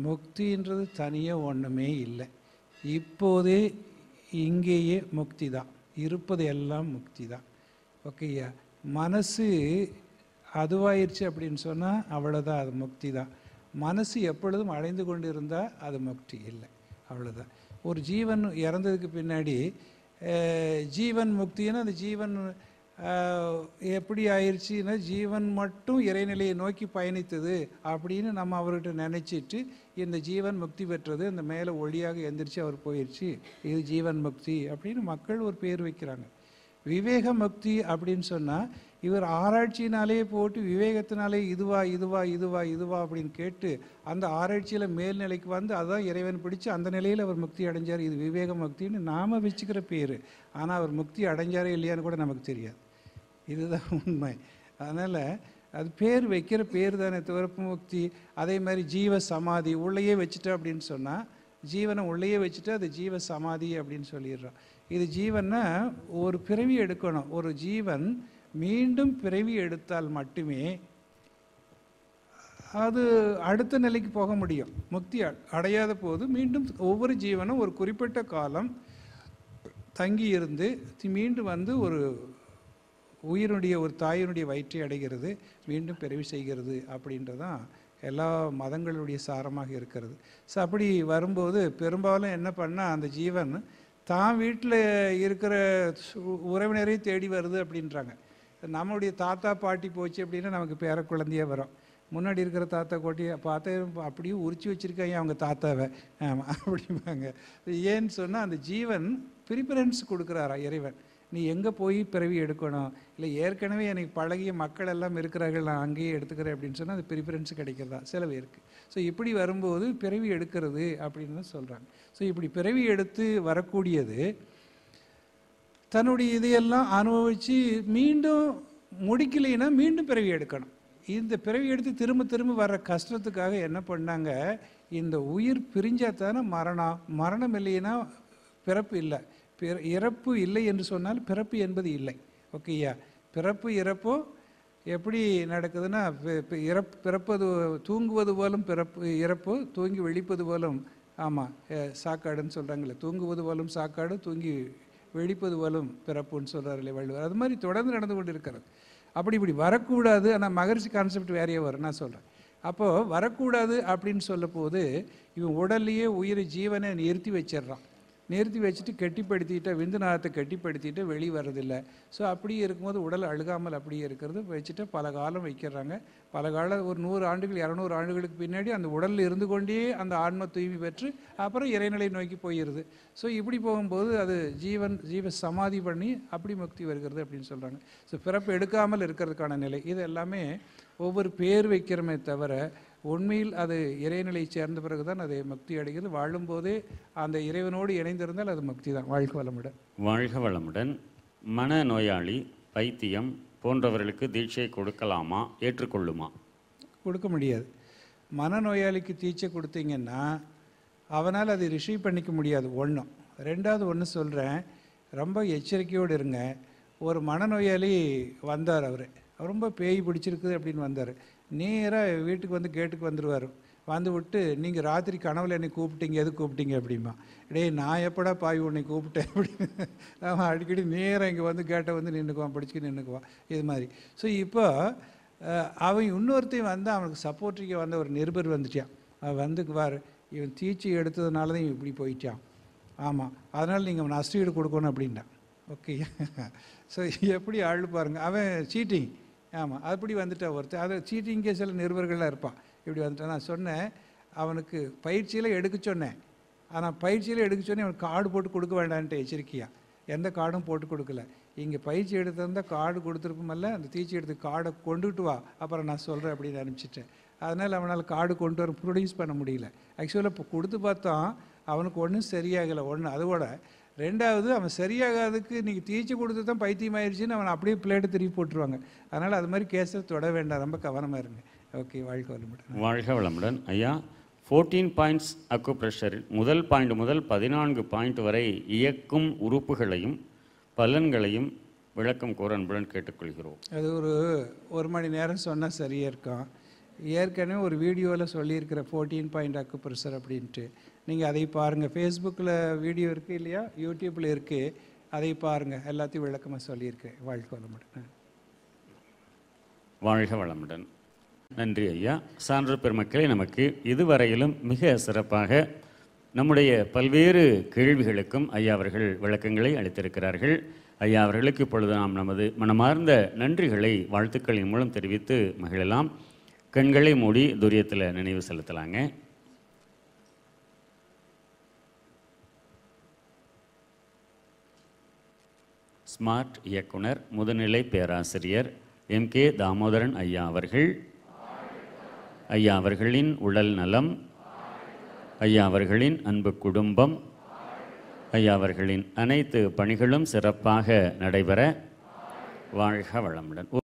முக்தின்றது தனியாக ஒன்றுமே இல்லை. இப்போதே இங்கேயே முக்தி தான். இருப்பது எல்லாம் முக்தி தான். ஓகேயா மனசு அதுவாயிருச்சு அப்படின்னு சொன்னால் அவ்வளோதான் அது முக்தி தான். மனசு எப்பொழுதும் அடைந்து கொண்டு இருந்தால் அது முக்தி இல்லை. அவ்வளோதான் ஒரு ஜீவன் இறந்ததுக்கு பின்னாடி ஜீவன் முக்தின்னு அந்த ஜீவன் எப்படி ஆயிடுச்சுன்னா ஜீவன் மட்டும் இறைநிலையை நோக்கி பயணித்தது அப்படின்னு நம்ம அவர்கிட்ட நினச்சிட்டு இந்த ஜீவன் முக்தி பெற்றது இந்த மேலே ஒளியாக எந்திரிச்சு அவர் போயிடுச்சு இது ஜீவன் முக்தி அப்படின்னு மக்கள் ஒரு பேர் வைக்கிறாங்க. விவேக முக்தி அப்படின்னு சொன்னால் இவர் ஆராய்ச்சினாலே போட்டு விவேகத்தினாலே இதுவா இதுவா இதுவா இதுவா அப்படின்னு கேட்டு அந்த ஆராய்ச்சியில் மேல்நிலைக்கு வந்து அதான் இறைவன் பிடிச்சு அந்த நிலையில் அவர் முக்தி அடைஞ்சார். இது விவேக முக்தின்னு நாம் வச்சுக்கிற பேர். ஆனால் அவர் முக்தி அடைஞ்சாரே இல்லையான்னு கூட நமக்கு தெரியாது. இதுதான் உண்மை. அதனால் அது பேர் வைக்கிற பேர் தானே துவரப்பு முக்தி. அதே மாதிரி ஜீவ சமாதி உள்ளேயே வச்சுட்டா அப்படின்னு சொன்னால் ஜீவனை உள்ளேயே வச்சுட்டு அது ஜீவ சமாதி அப்படின்னு சொல்லிடுறோம். இது ஜீவன்னா ஒரு பிறவி எடுக்கணும். ஒரு ஜீவன் மீண்டும் பிறவி எடுத்தால் மட்டுமே அது அடுத்த நிலைக்கு போக முடியும். முக்தி அடையாத போது மீண்டும் ஒவ்வொரு ஜீவனும் ஒரு குறிப்பிட்ட காலம் தங்கி இருந்து மீண்டும் வந்து ஒரு உயிரினுடைய ஒரு தாயினுடைய வயிற்றை அடைகிறது மீண்டும் பிறவி செய்கிறது அப்படின்றதான் எல்லா மதங்களுடைய சாரமாக இருக்கிறது. ஸோ அப்படி வரும்போது பெரும்பாலும் என்ன பண்ணால் அந்த ஜீவன் தான் வீட்டில் இருக்கிற உறவினரை தேடி வருது அப்படின்றாங்க. நம்மளுடைய தாத்தா பாட்டி போச்சு அப்படின்னா நமக்கு பேர குழந்தையே வரும். முன்னாடி இருக்கிற தாத்தா கோட்டியை பார்த்து அப்படியே உரிச்சு வச்சுருக்காங்க அவங்க தாத்தாவை. ஆமாம் அப்படிம்பாங்க. ஏன்னு சொன்னால் அந்த ஜீவன் ப்ரிஃபரன்ஸ் கொடுக்குறாரா இறைவன். நீ எங்கே போய் பிறவி எடுக்கணும்? இல்லை ஏற்கனவே எனக்கு பழகிய மக்கள் எல்லாம் இருக்கிறார்கள் நான் அங்கேயே எடுத்துக்கிறேன் அப்படின்னு சொன்னால் அது ப்ரிஃபரன்ஸ் கிடைக்கிறதா? சில பேருக்கு ஸோ இப்படி வரும்போது பிறவி எடுக்கிறது அப்படின்னு தான் சொல்கிறாங்க ஸோ இப்படி பிறவி எடுத்து வரக்கூடியது தன்னுடைய இதையெல்லாம் அனுபவித்து மீண்டும் முடிக்கலைன்னா மீண்டும் பிறவி எடுக்கணும். இந்த பிறவி எடுத்து திரும்ப திரும்ப வர்ற கஷ்டத்துக்காக என்ன பண்ணாங்க? இந்த உயிர் பிரிஞ்சா தானே மரணம் மரணம் இல்லைன்னா பிறப்பு இல்லை. பிற இறப்பு இல்லை என்று சொன்னால் பிறப்பு என்பது இல்லை. ஓகேயா பிறப்பு இறப்போ எப்படி நடக்குதுன்னா பி- இறப் பிறப்பது தூங்குவது போலும் பிறப்பு இறப்பு தூங்கி வெளிப்பது போலும் ஆமாம் சாக்காடுன்னு சொல்கிறாங்களே தூங்குவது போலும் சாக்காடு தூங்கி வெடிப்பது வலும் பிறப்புன்னு சொல்கிறார்களே வள்ளுவர். அது மாதிரி தொடர்ந்து நடந்து கொண்டு இருக்கிறது அப்படி இப்படி வரக்கூடாது ஆனால் மகரிஷி கான்செப்ட் வேறையே வரும் நான் சொல்கிறேன் அப்போது வரக்கூடாது அப்படின்னு சொல்ல போது இவன் உடல்லையே உயிர் ஜீவனை நிறுத்தி வச்சிடுறான். நிறுத்தி வச்சுட்டு கெட்டிப்படுத்திட்டு விந்துநாதத்தை கெட்டிப்படுத்திட்டு வெளியே வர்றதில்லை. ஸோ அப்படியே இருக்கும்போது உடல் அழுகாமல் அப்படியே இருக்கிறது. வச்சுட்டு பல காலம் வைக்கிறாங்க. பல காலம் ஒரு நூறு ஆண்டுகள் இரநூறு ஆண்டுகளுக்கு பின்னாடி அந்த உடலில் இருந்து கொண்டே அந்த ஆன்ம தூய்மை பெற்று அப்புறம் இறைநிலை நோக்கி போயிடுது ஸோ இப்படி போகும்போது அது ஜீவன் ஜீவ சமாதி பண்ணி அப்படி முக்தி வருகிறது அப்படின்னு சொல்கிறாங்க ஸோ பிறப்பு எடுக்காமல் இருக்கிறதுக்கான நிலை. இது எல்லாமே ஒவ்வொரு பேர் வைக்கிறோமே தவிர உண்மையில் அது இறைநிலை சேர்ந்த பிறகு தான் அது முக்தி அடைகிறது. வாழும்போதே அந்த இறைவனோடு இணைந்திருந்தால் அது முக்தி தான். வாழ்க்கை வளமுடன். வாழ்க வளமுடன். மன நோயாளி பைத்தியம் போன்றவர்களுக்கு தீட்சை கொடுக்கலாமா? ஏற்றுக்கொள்ளுமா? கொடுக்க முடியாது. மனநோயாளிக்கு தீட்சை கொடுத்தீங்கன்னா அவனால் அதை ரிசீவ் பண்ணிக்க முடியாது. ஒன்றும் ரெண்டாவது ஒன்று சொல்கிறேன் ரொம்ப எச்சரிக்கையோடு இருங்க. ஒரு மனநோயாளி வந்தார் அவர். ரொம்ப பேய் பிடிச்சிருக்குது அப்படின்னு வந்தார். நேராக வீட்டுக்கு வந்து கேட்டுக்கு வந்துடுவார் வந்து விட்டு நீங்கள் ராத்திரி கனவில் என்னை கூப்பிட்டீங்க எது கூப்பிட்டீங்க? அப்படிமா டேய் நான் எப்படா பாய் உன்னை கூப்பிட்டேன்? அப்படின்னு. அவன் அடிக்கடி நேராக இங்கே வந்து கேட்டை வந்து நின்றுக்குவான் படிச்சுட்டு நின்றுக்குவான் இது மாதிரி. ஸோ இப்போ அவன் இன்னொருத்தையும் வந்து அவனுக்கு சப்போர்ட்டிங்க வந்த ஒரு நிருபர் வந்துட்டான். அவன் வந்துக்குவார் இவன் தீச்சி எடுத்ததுனால தான் இவன் இப்படி போயிட்டான். ஆமாம் அதனால் நீங்கள் அவன் நஷ்டீடு கொடுக்கணும் அப்படின்ட்டான். ஓகே ஸோ எப்படி ஆள் பாருங்க. அவன் சீட்டிங் ஆமாம் அப்படி வந்துட்டா ஒருத்தர் அதில் சீட்டிங்கே சில நிருபர்கள்லாம் இருப்பான். இப்படி வந்துட்டான். நான் சொன்னேன் அவனுக்கு பயிற்சியில் எடுக்க சொன்னேன். ஆனால் பயிற்சியில் எடுக்க சொன்னேன் அவனுக்கு கார்டு போட்டு கொடுக்க வேண்டான்ட்டு எச்சரிக்கையா. எந்த கார்டும் போட்டு கொடுக்கல. இங்கே பயிற்சி எடுத்திருந்தால் கார்டு கொடுத்துருப்போமல்ல அந்த தீச்சி எடுத்து கார்டை கொண்டுட்டு வா அப்புறம் நான் சொல்கிறேன் அப்படின்னு அனுப்பிச்சிட்டேன். அதனால் அவனால் கார்டு கொண்டு வர ப்ரொடியூஸ் பண்ண முடியல. ஆக்சுவலாக இப்போ கொடுத்து பார்த்தோம் அவனுக்கு ஒன்றும் சரியாகலை. ஒன்று அதோட ரெண்டாவது அவன் சரியாகாததுக்கு நீங்கள் தீச்சி கொடுத்து தான் பைத்தியம் ஆயிடுச்சுன்னு அவன் அப்படியே பிளேட்டை திருப்பி போட்டுருவாங்க. அதனால் அது மாதிரி கேஸை தொட வேண்டாம். ரொம்ப கவனமாக இருங்க. ஓகே வாழ்க்கை வளமுடன். வாழ்க வளமுடன். ஐயா ஃபோர்டீன் பாயிண்ட்ஸ் அக்கு ப்ரெஷரில் முதல் பாயிண்ட் முதல் பதினான்கு பாயிண்ட் வரை இயக்கும் உறுப்புகளையும் பலன்களையும் விளக்கம் கூற அன்புடன் கேட்டுக்கொள்கிறோம். அது ஒரு ஒரு மணி நேரம் சொன்னால் சரியாக இருக்கும் ஏற்கனவே ஒரு வீடியோவில் சொல்லியிருக்கிற ஃபோர்டீன் பாயிண்ட் அக்கு ப்ரெஷர் அப்படின்ட்டு. நீங்கள் அதை பாருங்கள் ஃபேஸ்புக்கில் வீடியோ இருக்குது இல்லையா? யூடியூப்பில் இருக்குது அதை பாருங்கள் எல்லாத்தையும் விளக்கமாக சொல்லியிருக்கேன் வாழ்க வளமுடன். வாழ்க வளமுடன். நன்றி ஐயா. சான்று பெருமக்களை நமக்கு இதுவரையிலும் மிக சிறப்பாக நம்முடைய பல்வேறு கேள்விகளுக்கும் ஐயா அவர்கள் விளக்கங்களை அளித்திருக்கிறார்கள். ஐயா அவர்களுக்கு இப்பொழுது நாம் நமது மனமார்ந்த நன்றிகளை வாழ்த்துக்களின் மூலம் தெரிவித்து மகிழலாம். கண்களை மூடி துரியத்தில் நினைவு செலுத்தலாங்க. ஸ்மார்ட் இயக்குனர் முதுநிலை பேராசிரியர் எம். கே. தாமோதரன் ஐயா அவர்கள். ஐயா அவர்களின் உடல் நலம். ஐயா அவர்களின் அன்பு குடும்பம். ஐயா அவர்களின் அனைத்து பணிகளும் சிறப்பாக நடைபெற வாழ்க வளமுடன்.